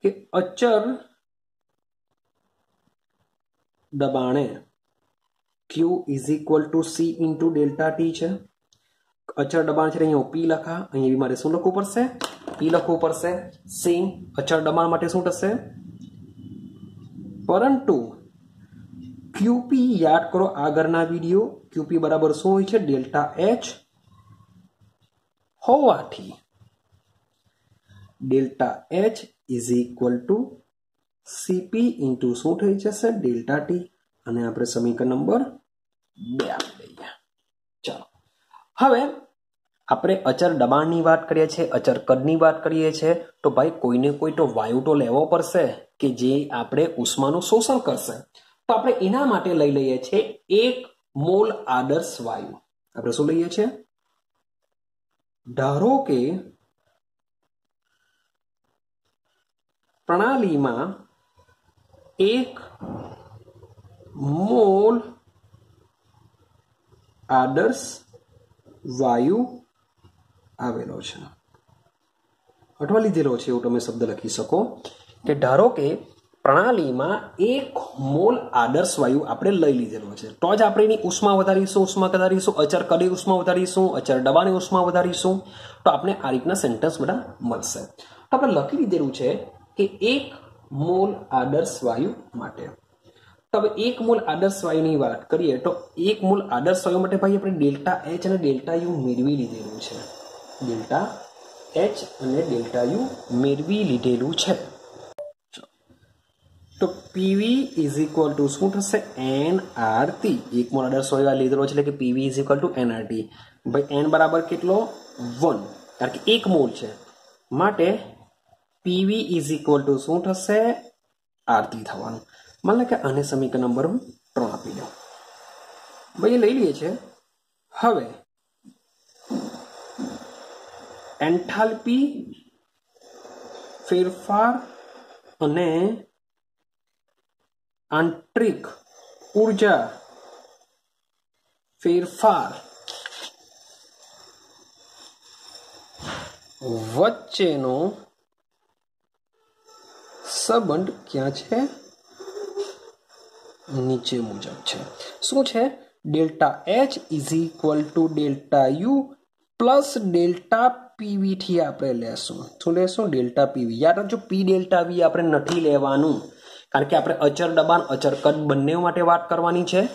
કે અચર દબાણે Q is equal to C into delta T છે. અચળ દબાણ છે, અહીંયા પી લખા, અહીંયા મારે શું લખવું પડશે? પી લખવું પડશે સેમ અચળ દબાણ માટે શું થશે? પરંતુ ક્યુપી યાદ કરો આગળના વીડિયો ક્યુપી બરાબર શું હોય છે? ડેલ્ટા એચ હોવાથી, delta H is equal to CP into શું થઈ જશે? ડેલ્ટા ટી અને આપણે સમીકરણ નંબર બે આપી દઈએ. ચાલો. હવે આપણે અચર દબાણની વાત કરીએ છીએ, અચર કદની વાત કરીએ છીએ, તો ભાઈ કોઈને કોઈ તો વાયુ તો લેવો પડશે કે જે આપણે ઉષ્માનું શોષણ કરશે. તો આપણે એના માટે લઈ લઈએ છીએ એક મોલ આદર્શ વાયુ. આપણે શું લઈએ છીએ? ધારો કે પ્રણાલીમાં એક મોલ આદર્શ વાયુ આવેલો છે. અઠવા લીધેલો છે એવું તમે શબ્દ લખી શકો કે ધારો કે પ્રણાલીમાં એક મોલ આદર્શ વાયુ આપણે લઈ લીધેલો છે. તો જ આપણે એની ઉષ્મા વધારીશું ઉષ્મા વધારીશું અચર કડી ઉષ્મા વધારીશું અચર ડબાની ઉષ્મા વધારીશું. તો આપણે આ રીતના સેન્ટેન્સ બધા મળશે. તો આપણે લખી લીધેલું છે કે એક મોલ આદર્શ વાયુ માટે. તો હવે એક મોલ આદર્શ વાયુની વાત કરીએ તો એક મોલ આદર્શ વાયુ માટે ભાઈ આપણે ડેલ્ટા એચ અને ડેલ્ટા યુ મેળવી લીધેલું છે. ડેલ્ટા એચ અને ડેલ્ટા યુ મેળવી લીધેલું છે. તો પીવી ઇઝ ઇક્વલ ટુ શું થશે? એન આરતી એક મોડર આદર્શ વાર લીધેલો છે એટલે કે PV is equal to N RT ભાઈ એન બરાબર કેટલો? વન કારણ કે એક મોલ છે. માટે પીવી ઇઝ ઇક્વલ ટુ શું થશે? આરતી થવાનું. મને કે આને સમીકરણ નંબર હું ત્રણ આપી દઉં. ભાઈ લઈ લઈએ છે હવે એન્થાલ્પી, ફેરફાર અને આંતરિક ઊર્જા ફેરફાર વચ્ચેનો સંબંધ ક્યાં છે? નીચે મુજબ છે. શું છે? Delta H is equal to delta U plus delta PV થી આપણે લેશું. શું લેશું? Delta PV. યાદ રાખજો, પી ડેલ્ટા વી આપણે નથી લેવાનું. કારણ કે આપણે અચર દબાણ, અચર કદ બંને માટે વાત કરવાની છે.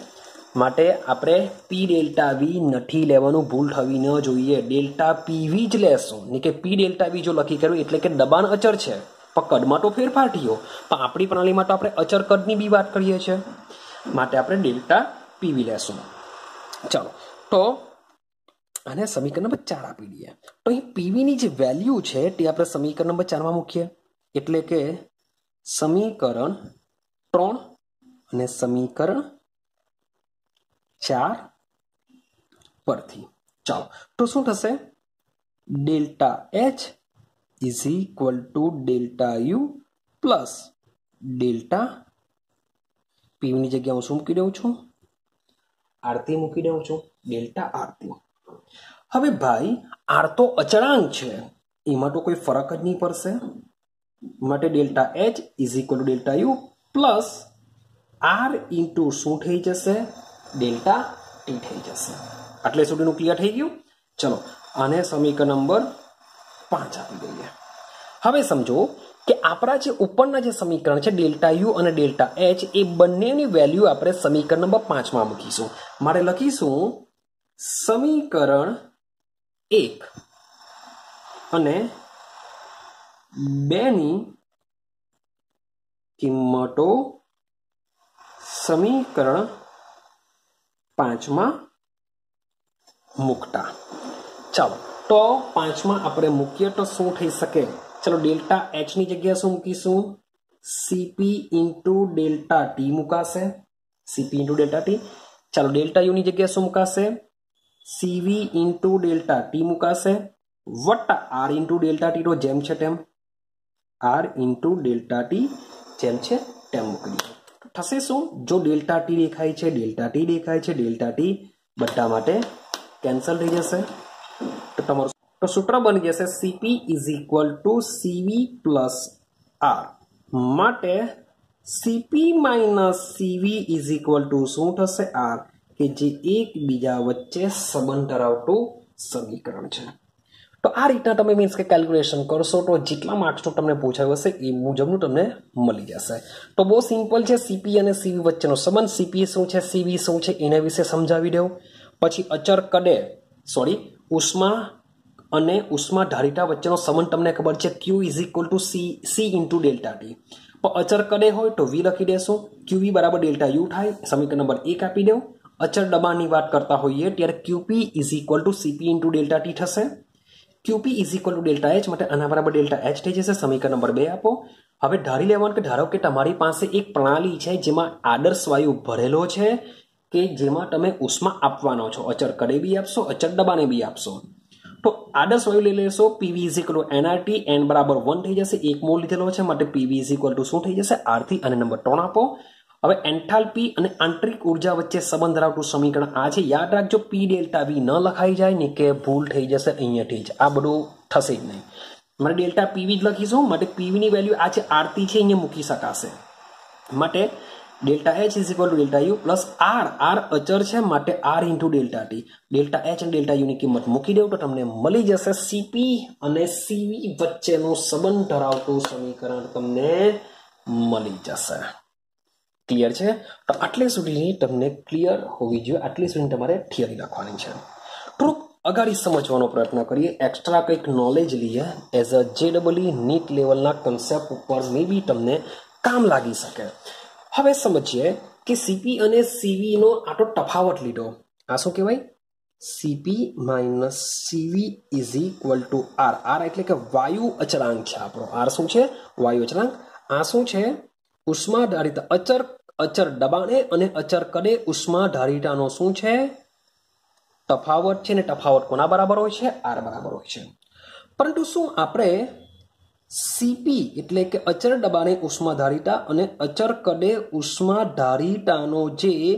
માટે આપણે પી ડેલ્ટા વી નથી લેવાનું. ભૂલ થવી ન જોઈએ. ડેલ્ટા પીવી જ લેશું. ને કે પી ડેલ્ટા વી જો લખી કર્યું એટલે કે દબાણ અચર છે. પણ કદમાં તો ફેરફાર થયો. પણ આપણી પ્રણાલીમાં તો આપણે અચર કદની બી વાત કરીએ છીએ. માટે આપણે ડેલ્ટા પીવી લેશું. ચાલો. તો આને સમીકરણ નંબર ચાર આપી દઈએ. તો અહીં પીવીની જે વેલ્યુ છે તે આપણે સમીકરણ નંબર ચારમાં મૂકીએ. એટલે કે સમીકરણ ત્રણ અને સમીકરણ ચાર પરથી. ચાલો, તો શું થશે? Delta H is equal to delta U plus delta પીવીની જગ્યાએ હું શું મૂકી દઉં છું? આરતી મૂકી દઉં છું. ડેલ્ટા આરતી હવે ભાઈ, આર તો અચળાંક છે. એમાં તો કોઈ ફરક જ નહીં પડશે. માટે delta H is equal delta U plus R into શું થઈ જશે? ડેલ્ટા ટી થઈ જશે. આટલે સુધીનું ક્લિયર થઈ ગયું? ચલો, આને સમીકરણ નંબર પાંચ આપી દઈએ. હવે સમજો કે આપણા જે ઉપરના જે સમીકરણ છે, ડેલ્ટા યુ અને ડેલ્ટા એચ એ બંનેની વેલ્યુ આપણે સમીકરણ નંબર પાંચમાં મૂકીશું. મારે લખીશું, સમીકરણ એક અને બેની કિંમતો સમીકરણ પાંચમાં મૂકતા. ચાલો, તો પાંચમાં આપણે મૂકીએ તો શું થઈ શકે? ચલો, ડેલ્ટા એચની જગ્યાએ શું મૂકીશું? સીપી ઇન્ટુ ડેલ્ટા ટી મુકાશે. સીપી ઇન્ટુ ડેલ્ટા ટી ચાલો, ડેલ્ટા યુ ની જગ્યાએ શું મુકાશે? સીવી ઇન્ટુ ડેલ્ટા ટી મુકાશે. વટ્ટા આર ઇન્ટુ ડેલ્ટા ટી તો જેમ છે તેમ. આર ઇન્ટુ ડેલ્ટા ટી જેમ છે તેમ મૂકી થશે શું? જો ડેલ્ટા ટી દેખાય છે, ડેલ્ટા ટી દેખાય છે, ડેલ્ટા ટી બધા માટે કેન્સલ થઈ જશે. તો તમારું તો સૂત્ર બની જશે CP is equal to CV plus R. માટે CP minus CV is equal to શું થશે? આર. કે જે એકબીજા વચ્ચે સંબંધ ધરાવતું સમીકરણ છે. તો આ રીતના તમે મીન્સ કે કેલ્ક્યુલેશન કરશો તો જેટલા માર્ક્સનું તમને પૂછાયું હશે એ મુજબનું તમને મળી જશે. તો બહુ સિમ્પલ છે સીપી અને સીવી વચ્ચેનો સંબંધ. સીપી શું છે સીવી શું છે, એના વિશે સમજાવી દઉં પછી અચર કડે સોરી ઉષ્મા અને ઉષ્મા ધારિતા વચ્ચેનો સંબંધ તમને ખબર છે Q is equal to C C into delta T પણ અચર કડે હોય તો વી લખી દેશું. ક્યુવી બરાબર ડેલ્ટા યુ થાય. સમીકરણ નંબર એક આપી દઉં. અચર દબાણની વાત કરતા હોઈએ ત્યારે QP is equal to CP into delta T થશે. QP is equal to delta H માટે આના બરાબર ડેલ્ટા એચ થઈ જશે. સમીકરણ નંબર બે આપો. હવે ધારી લેવાનું કે ધારો કે તમારી પાસે એક પ્રણાલી છે જેમાં આદર્શ વાયુ ભરેલો છે કે જેમાં તમે ઉષ્મા આપવાનો છો. અચર કડે બી આપશો, અચળ દબાણે બી આપશો. તો આદર્શ વાયુ લઈ લેશો. PV is equal to NRT N બરાબર વન થઈ જશે. એક મોલ લીધેલો છે. માટે પીવી ઇઝ ઇક્વલ ટુ શું થઈ જશે? આરથી અને નંબર ત્રણ આપો. હવે એન્થાલ્પી અને આંતરિક ઊર્જા વચ્ચે સંબંધ ધરાવતું સમીકરણ આ છે. યાદ રાખજો પી ડેલ્ટા વી ન લખાઈ જાય ને કે ભૂલ થઈ જશે અહીંયાથી જ. આ બધું થશે જ નહીં. મારે ડેલ્ટા પીવી જ લખીશું, માટે પીવીની વેલ્યુ આ છે આરતી છે, અહીંયા મૂકી શકાશે. માટે delta H is equal to delta U plus R R અચર છે, માટે R into delta T delta H અને ડેલ્ટા યુની કિંમત મૂકી દઉં તો તમને મળી જશે સીપી અને સીવી વચ્ચેનું સંબંધ ધરાવતું સમીકરણ તમને મળી જશે. ક્લિયર છે? તો આટલે સુધીની તમને ક્લિયર હોવી જોઈએ. આટલી સુધી તમારે થિયરી રાખવાની છે. થોડુંક અગાડી સમજવાનો પ્રયત્ન કરીએ. એક્સ્ટ્રા કંઈક નોલેજ લઈએ. એઝ અ જે ડબલઈ નીટ લેવલના કન્સેપ્ટ ઉપર મે બી તમને કામ લાગી શકે. હવે સમજીએ કે સીપી અને સીવીનો આટલો તફાવત લીધો. આ શું કહેવાય? CP minus CV is equal to R R એટલે કે વાયુ અચળાંક છે આપણો. આર શું છે? વાયુ અચળાંક. આ શું છે? ઉષ્માધારિત અચર અચર દબાણે અને અચર કદે ઉષ્માધારિતાનો શું છે? તફાવત છે ને તફાવત કોના બરાબર હોય છે? આર બરાબર હોય છે. પરંતુ શું આપણે સીપી એટલે કે અચર દબાણે ઉષ્માધારિતા અને અચર કદે ઉષ્માધારિતાનો જે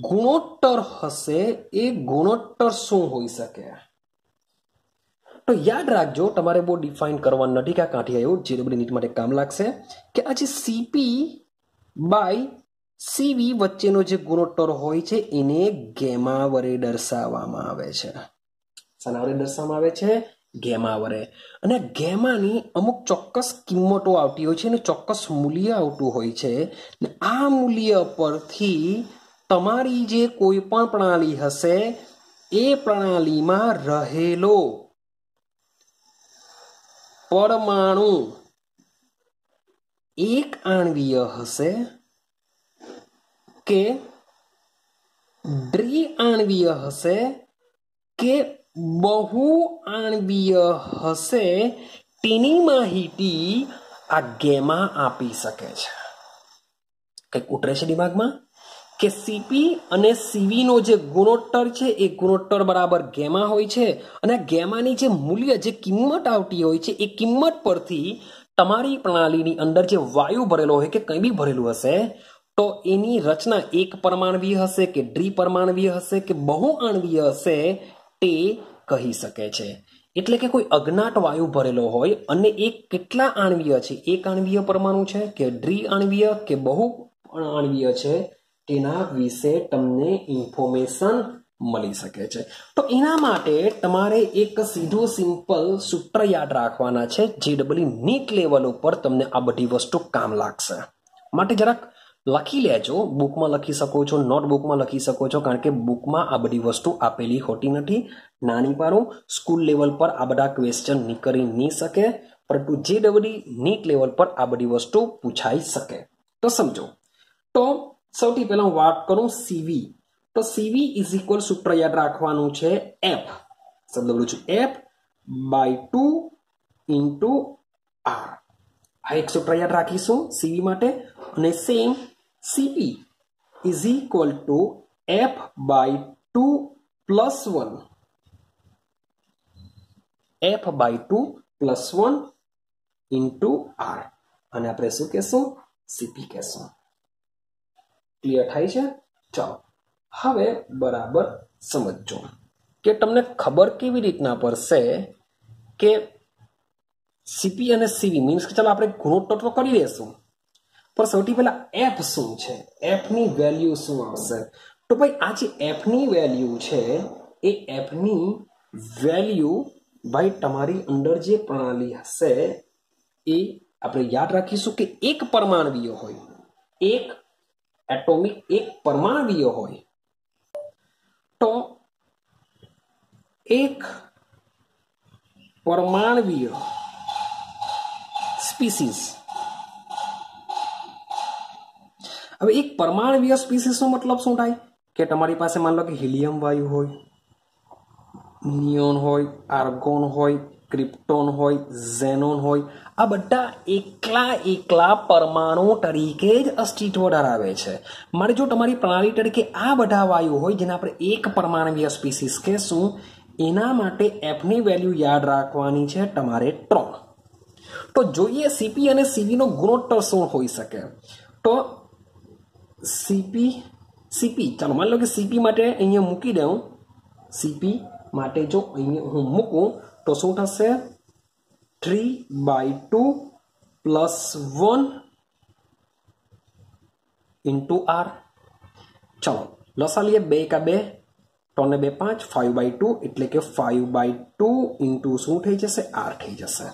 ગુણોત્તર હશે એ ગુણોત્તર શું હોઈ શકે? તો યાદ રાખજો, તમારે બહુ ડિફાઇન કરવા નથી કે આ કાંઠી આવ્યું જે બધી નીટ માટે કામ લાગશે, કે આ જે સીપી બાય સીવી વચ્ચેનો જે ગુણોત્તર હોય છે, એને ગેમા વડે દર્શાવવામાં આવે છે. શાના વડે દર્શાવવામાં આવે છે? ગેમા વડે. અને ગેમાની અમુક ચોક્કસ કિંમતો આવતી હોય છે અને ચોક્કસ મૂલ્ય આવતું હોય છે. ને આ મૂલ્ય પરથી તમારી જે કોઈ પણ પ્રણાલી હશે, એ પ્રણાલીમાં રહેલો પરમાણુ એક આણવીય હશે કે દ્વિઆણવીય હશે કે બહુ આણવીય હશે તેની માહિતી આ ગેમા આપી શકે છે. કંઈક ઉતરે છે દિમાગમાં? કે સીપી અને સીવીનો જે ગુણોત્તર છે એ ગુણોત્તર બરાબર ગેમા હોય છે અને ગેમાની જે મૂલ્ય, જે કિંમત આવતી હોય છે એ કિંમત પરથી તમારી પ્રણાલીની અંદર જે વાયુ ભરેલો હોય કે કંઈ બી ભરેલું હશે, તો એની રચના એક પરમાણવીય હશે કે દ્વિપરમાણવીય હશે કે બહુ આણવીય હશે તે કહી શકે છે. એટલે કે કોઈ અજ્ઞાત વાયુ ભરેલો હોય અને એ કેટલા આણવીય છે? એક આણવીય પરમાણુ છે કે દ્વિ આણવીય કે બહુ આણવીય છે? તેના વિશે તમને ઇન્ફોર્મેશન મળી શકે છે. તો એના માટે તમારે એક સીધું સિમ્પલ સૂત્ર યાદ રાખવાના છે. જે ડબલી નીટ લેવલ ઉપર તમને આ બધી વસ્તુ કામ લાગશે. માટે જરાક લખી લેજો. બુકમાં લખી શકો છો, નોટબુકમાં લખી શકો છો, કારણ કે બુકમાં આ બધી વસ્તુ આપેલી હોતી નથી. નાની પારું, સ્કૂલ લેવલ પર આ બધા ક્વેશ્ચન નીકળી નહીં શકે, પરંતુ જે ડબલી નીટ લેવલ પર આ બધી વસ્તુ પૂછાઈ શકે. તો સમજો. તો સૌથી પહેલા હું વાત કરું સીવી તો સીવી ઇઝ ઇક્વલ સૂત્ર યાદ રાખવાનું છે એફ બોલું છું F by two into R આ એક સૂત્ર યાદ રાખીશું? સીવી માટે? અને same CP is equal to F by two plus one F by two plus one into R અને આપણે શું કહેશું? સીપી કહેશું. ક્લિયર થાય છે? ચાલો. હવે બરાબર સમજો કે તમને ખબર કેવી રીતના પડશે કે સીપી અને સીવી મીન્સ કે ચાલો આપણે ગુણોત્તર કરી દઈશું. પણ સૌથી પહેલા એફ શું છે? એફની વેલ્યુ શું આવશે? તો ભાઈ આ જે એફની વેલ્યુ છે, એ એફની વેલ્યુ ભાઈ તમારી અંદર જે પ્રણાલી હશે, એ આપણે યાદ રાખીશું કે એક પરમાણવીય હોય. એક એટોમિક એક પરમાણવીય હોય. તો એક પરમાણવીય સ્પીસીસ. હવે એક પરમાણવીય સ્પીસીસનો મતલબ શું થાય? કે તમારી પાસે માન લો કે હિલિયમ વાયુ હોય, નિયોન હોય, આર્ગોન હોય ક્રિપ્ટોન હોય ઝેનોન હોય, આ બધા એકલા એકલા પરમાણુ તરીકે જ અસ્તિત્વ ધરાવે છે. મારે જો તમારી પ્રણાલી તરીકે આ બધા વાયુ હોય, જેને આપણે એક પરમાણવીય સ્પીસીસ કહેશું, એના માટે એફની વેલ્યુ યાદ રાખવાની છે તમારે ત્રણ. તો જોઈએ સીપી અને સીવીનો ગુણોત્તર શું હોઈ શકે. તો સીપી સીપી ચાલો માની લો કે સીપી માટે અહીંયા મૂકી દઉં. સીપી માટે જો અહીંયા હું મૂકું તો શું થશે? Three by two plus one into R ચલો, લસા લઈએ બે કા બે ત્રણ બે પાંચ ફાઈવ બાય ટુ એટલે કે ફાઈવ બાય ટુ ઇન્ટુ શું થઈ જશે? આર થઈ જશે.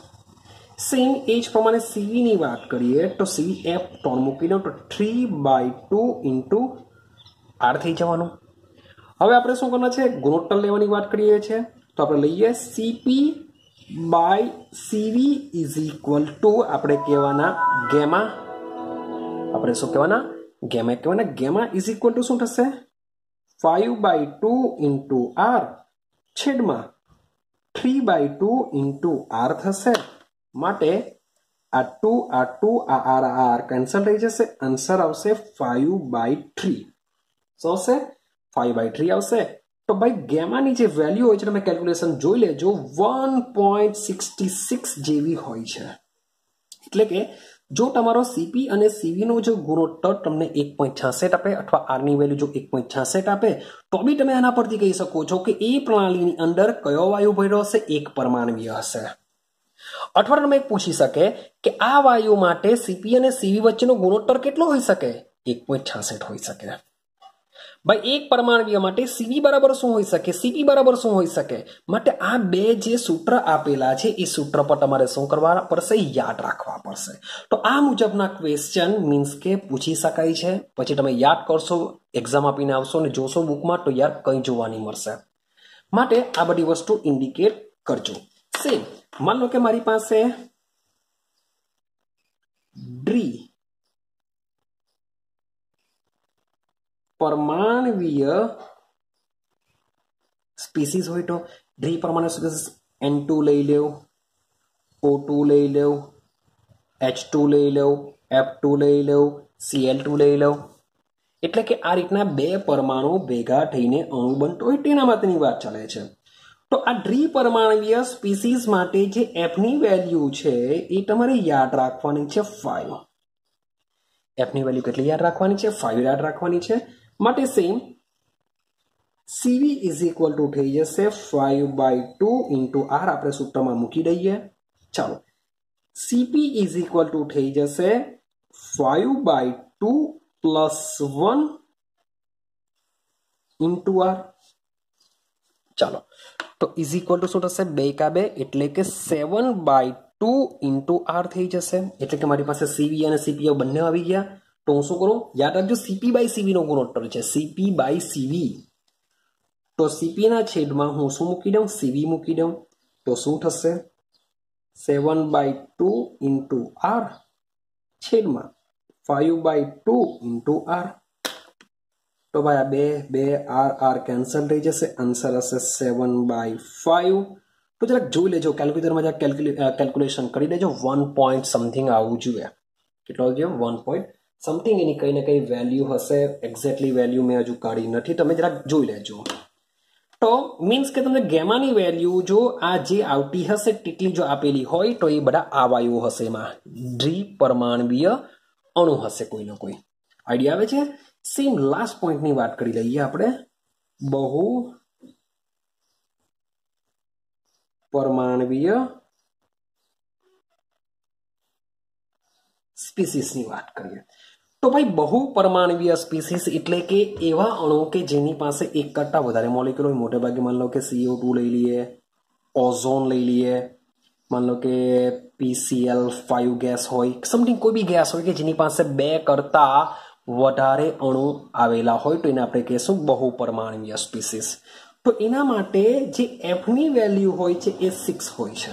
સેમ એ જ પ્રમાણે સીવીની વાત કરીએ તો સીવી એફ ત્રણ મૂકી દો તો three by two into R થઈ જવાનું. હવે આપણે શું કરવાના છે? ગુણોત્તર લેવાની વાત કરીએ છીએ. તો આપણે લઈએ CP by CV is equal to આપણે કહેવાના ગેમા આપણે શું કહેવાના? ગેમા કહેવાના? ગેમા ઇઝ ઇક્વલ ટુ શું થશે? Five by two into R છેદમાં three by two into R થશે. માટે આ ટુ આ ટુ આ આર આર કેન્સલ થઈ જશે. આન્સર આવશે ફાઈવ બાય થ્રી શું આવશે? ફાઈવ બાય થ્રી આવશે. તો ભાઈ ગેમાની જે વેલ્યુ હોય છે, તમે કેલ્ક્યુલેશન જોઈ લેજો વન પોઈન્ટ સિક્સટી સિક્સ જેવી હોય છે. એટલે કે, જો તમારો સીપી અને સીવીનો જો ગુણોત્તર તમને એક પોઈન્ટ છાસઠ આપે, અથવા આરની વેલ્યુ જો એક પોઈન્ટ છાસઠ આપે, તો બી તમે આના પરથી કહી શકો છો કે એ પ્રણાલીની અંદર કયો વાયુ ભર્યો હશે? એક પરમાણવીય હશે. અથવા તમે પૂછી શકે કે આ વાયુ માટે સીપી અને સીવી વચ્ચેનો ગુણોત્તર કેટલો હોઈ શકે? એક પોઈન્ટ છાસઠ હોઈ શકે. ભાઈ, એક પરમાણવીય માટે સીવી બરાબર શું હોઈ શકે? સીવી બરાબર શું હોઈ શકે? માટે આ બે જે સૂત્ર આપેલા છે, એ સૂત્ર પર તમારે શું કરવા પડશે? યાદ રાખવા પડશે. તો આ મુજબના ક્વેશ્ચન મીન્સ કે પૂછી શકાય છે. પછી તમે યાદ કરશો એક્ઝામ આપીને આવશો ને જોશો બુકમાં તો યાર કંઈ જોવાની મળશે. માટે આ બધી વસ્તુ ઇન્ડિકેટ કરજો. સેમ માન લો કે મારી પાસે ડ્રી પરમાણવીય સ્પીસીસ હોય તો ડ્રી પરમાણુ સ્પીસીસ એન ટુ લઈ લેવું ઓ ટુ લઈ લેવું એચ ટુ લઈ લેવું એફ ટુ લઈ લેવું સીએલ ટુ લઈ લેવું. એટલે કે આ રીતના બે પરમાણુ ભેગા થઈને અણુ બનતો હોય તેના માટેની વાત ચાલે છે. તો આ ડ્રી પરમાણવીય સ્પીસીસ માટે જે એફની વેલ્યુ છે એ તમારે યાદ રાખવાની છે ફાઈવ એફની વેલ્યુ કેટલી યાદ રાખવાની છે? ફાઈવ યાદ રાખવાની છે. માટે same CV is equal to થઈ જશે five by two into R આપણે સૂત્રમાં મૂકી દઈએ ચાલો સીપી ઇઝ ઇક્વલ ટુ થઈ જશે five by two plus one into R ચાલો તો ઇઝ ઇક્વલ ટુ શું થશે બે કા બે એટલે કે seven by two into R થઈ જશે એટલે કે મારી પાસે સીવી અને સીપીઓ બંને આવી ગયા તો શું કરું? યાદ રાખજો સીપી બાય સીવીનો ગુણોત્તર છે. સીપી બાય સીવી તો સીપીના છેદમાં હું શું મૂકી દઉં? સીવી મૂકી દઉં. તો શું થશે? Seven by two into R છેદમાં five by two into R તો ભાઈ આ બે બે આર આર કેન્સલ થઈ જશે. આન્સર હશે સેવન બાય ફાઈવ તો જરાક જોઈ લેજો કેલ્ક્યુલેટરમાં જરાક કેલ્ક્યુલેશન કરી દેજો. વન પોઈન્ટ સમથિંગ આવવું જોઈએ. કેટલો આવજો વન પોઈન્ટ સમથિંગ એની કંઈ ને કંઈ વેલ્યુ હશે એક્ઝેક્ટલી વેલ્યુ મેં હજુ કાઢી નથી, તમે જરાક જોઈ લેજો. તો મીન્સ કે તમને ગેમાની વેલ્યુ જો આ જે આવતી હશે તેટલી જો આપેલી હોય, તો એ બધા આવાયુ હશે એમાં. ડ્રી પરમાણવીય અણુ હશે કોઈનો કોઈ. આઈડિયા આવે છે? સેમ લાસ્ટ પોઈન્ટની વાત કરી લઈએ આપણે. બહુ પરમાણવીય સ્પીસીસની વાત કરીએ. તો ભાઈ બહુ પરમાણવીય સ્પીસીસ એટલે કે એવા અણુ કે જેની પાસે એક કરતાં વધારે મોલિક્યુલ હોય. મોટે ભાગે માન લો કે સીઓ ટુ લઈ લઈએ ઓઝોન લઈ લઈએ, માન લો કે પીસીએલ ફાઈવ ગેસ હોય સમથિંગ કોઈ બી ગેસ હોય કે જેની પાસે બે કરતા વધારે અણુ આવેલા હોય, તો એને આપણે કહીશું બહુ પરમાણવીય સ્પીસીસ તો એના માટે જે એફની વેલ્યુ હોય છે એ સિક્સ હોય છે.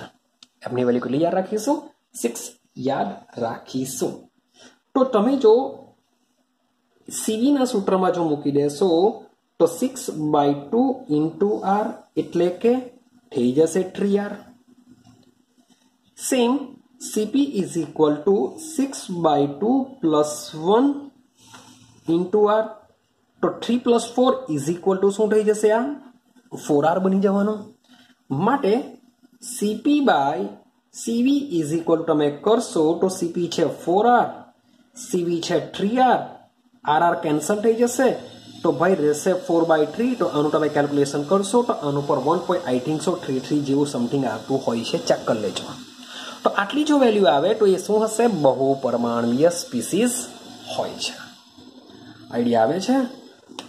એફની વેલ્યુ કેટલી યાદ રાખીશું? સિક્સ યાદ રાખીશું. તો તમે જો સીવીના સૂત્રમાં જો મૂકી દેશો, તો six by two into R એટલે કે થઈ જશે three R same CP is equal to six by two plus one into R તો three plus four is equal to શું થઈ જશે આ ફોર આર બની જવાનો. માટે CP by CV is equal તમે કરશો તો સીપી છે ફોર આર સીવી છે three R R R cancel થઈ જશે. તો ભાઈ રહેશે ફોર બાય થ્રી તો આનું તમે કેલ્ક્યુલેશન કરશો તો આનું પર one point I think so three three જેવું સમથિંગ આવતું હોય છે. ચેક કરી લેજો. તો આટલી જો વેલ્યુ આવે તો એ શું હશે? બહુ પરમાણવીય સ્પીસીસ હોય છે. આઈડિયા આવે છે?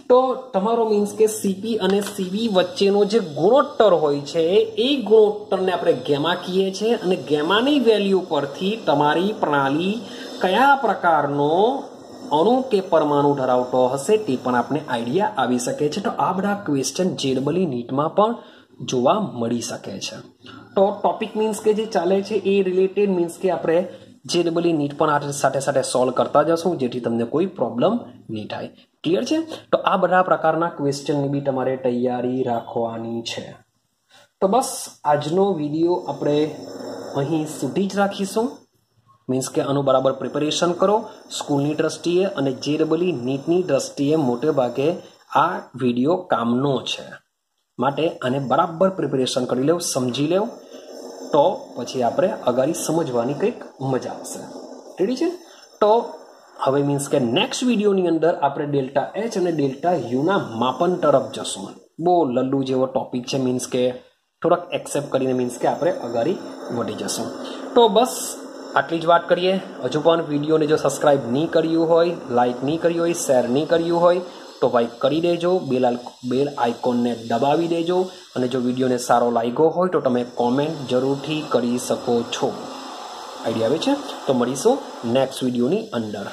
તો તમારો મીન્સ કે સીપી અને સીવી વચ્ચેનો જે ગુણોત્તર હોય છે, એ ગુણોત્તરને આપણે ગેમા કહીએ છીએ અને ગેમાની વેલ્યુ પરથી તમારી પ્રણાલી કયા પ્રકારનો અણુ કે પરમાણુ ધરાવતો હશે તે પણ આપણે આઈડિયા આવી શકે છે. તો આ બધા ક્વેશ્ચન જેડબલી નીટમાં પણ જોવા મળી શકે છે. તો ટોપિક મીન્સ કે જે ચાલે છે એ રિલેટેડ મીન્સ કે આપણે જેડબલી નીટ પણ સાથે સાથે સોલ્વ કરતા જશું, જેથી તમને કોઈ પ્રોબ્લેમ નહીં થાય. ક્લિયર છે? તો આ બધા પ્રકારના ક્વેશ્ચનની બી તમારે તૈયારી રાખવાની છે. તો બસ આજનો વીડિયો આપણે અહીં સુધી જ રાખીશું. મીન્સ કે આનું બરાબર પ્રિપેરેશન કરો. સ્કૂલની દ્રષ્ટિએ અને જે ડબલી નીટની દ્રષ્ટિએ મોટે ભાગે આ વીડિયો કામનો છે. માટે આને બરાબર પ્રિપેરેશન કરી લેવું, સમજી લેવું. તો પછી આપણે અગાડી સમજવાની કંઈક મજા આવશે. રેડી છે? તો હવે મીન્સ કે નેક્સ્ટ વિડીયોની અંદર આપણે ડેલ્ટા એચ અને ડેલ્ટા યુના માપન તરફ જશું. બહુ લલ્લુ જેવો ટોપિક છે મીન્સ કે થોડાક એક્સેપ્ટ કરીને મીન્સ કે આપણે અગાડી વધી જશું. તો બસ આટલી જ વાત કરીએ. હજુ પણ વિડીયોને જો સબસ્ક્રાઈબ નહીં કર્યું હોય લાઇક નહીં કર્યું હોય શેર નહીં કર્યું હોય, તો ભાઈ કરી દેજો. બેલ બેલ આઇકોનને દબાવી દેજો. અને જો વિડીયોને સારો લાગ્યો હોય, તો તમે કોમેન્ટ જરૂરથી કરી શકો છો. આઈડિયા આવે છે? તો મળીશું નેક્સ્ટ વિડીયોની અંદર.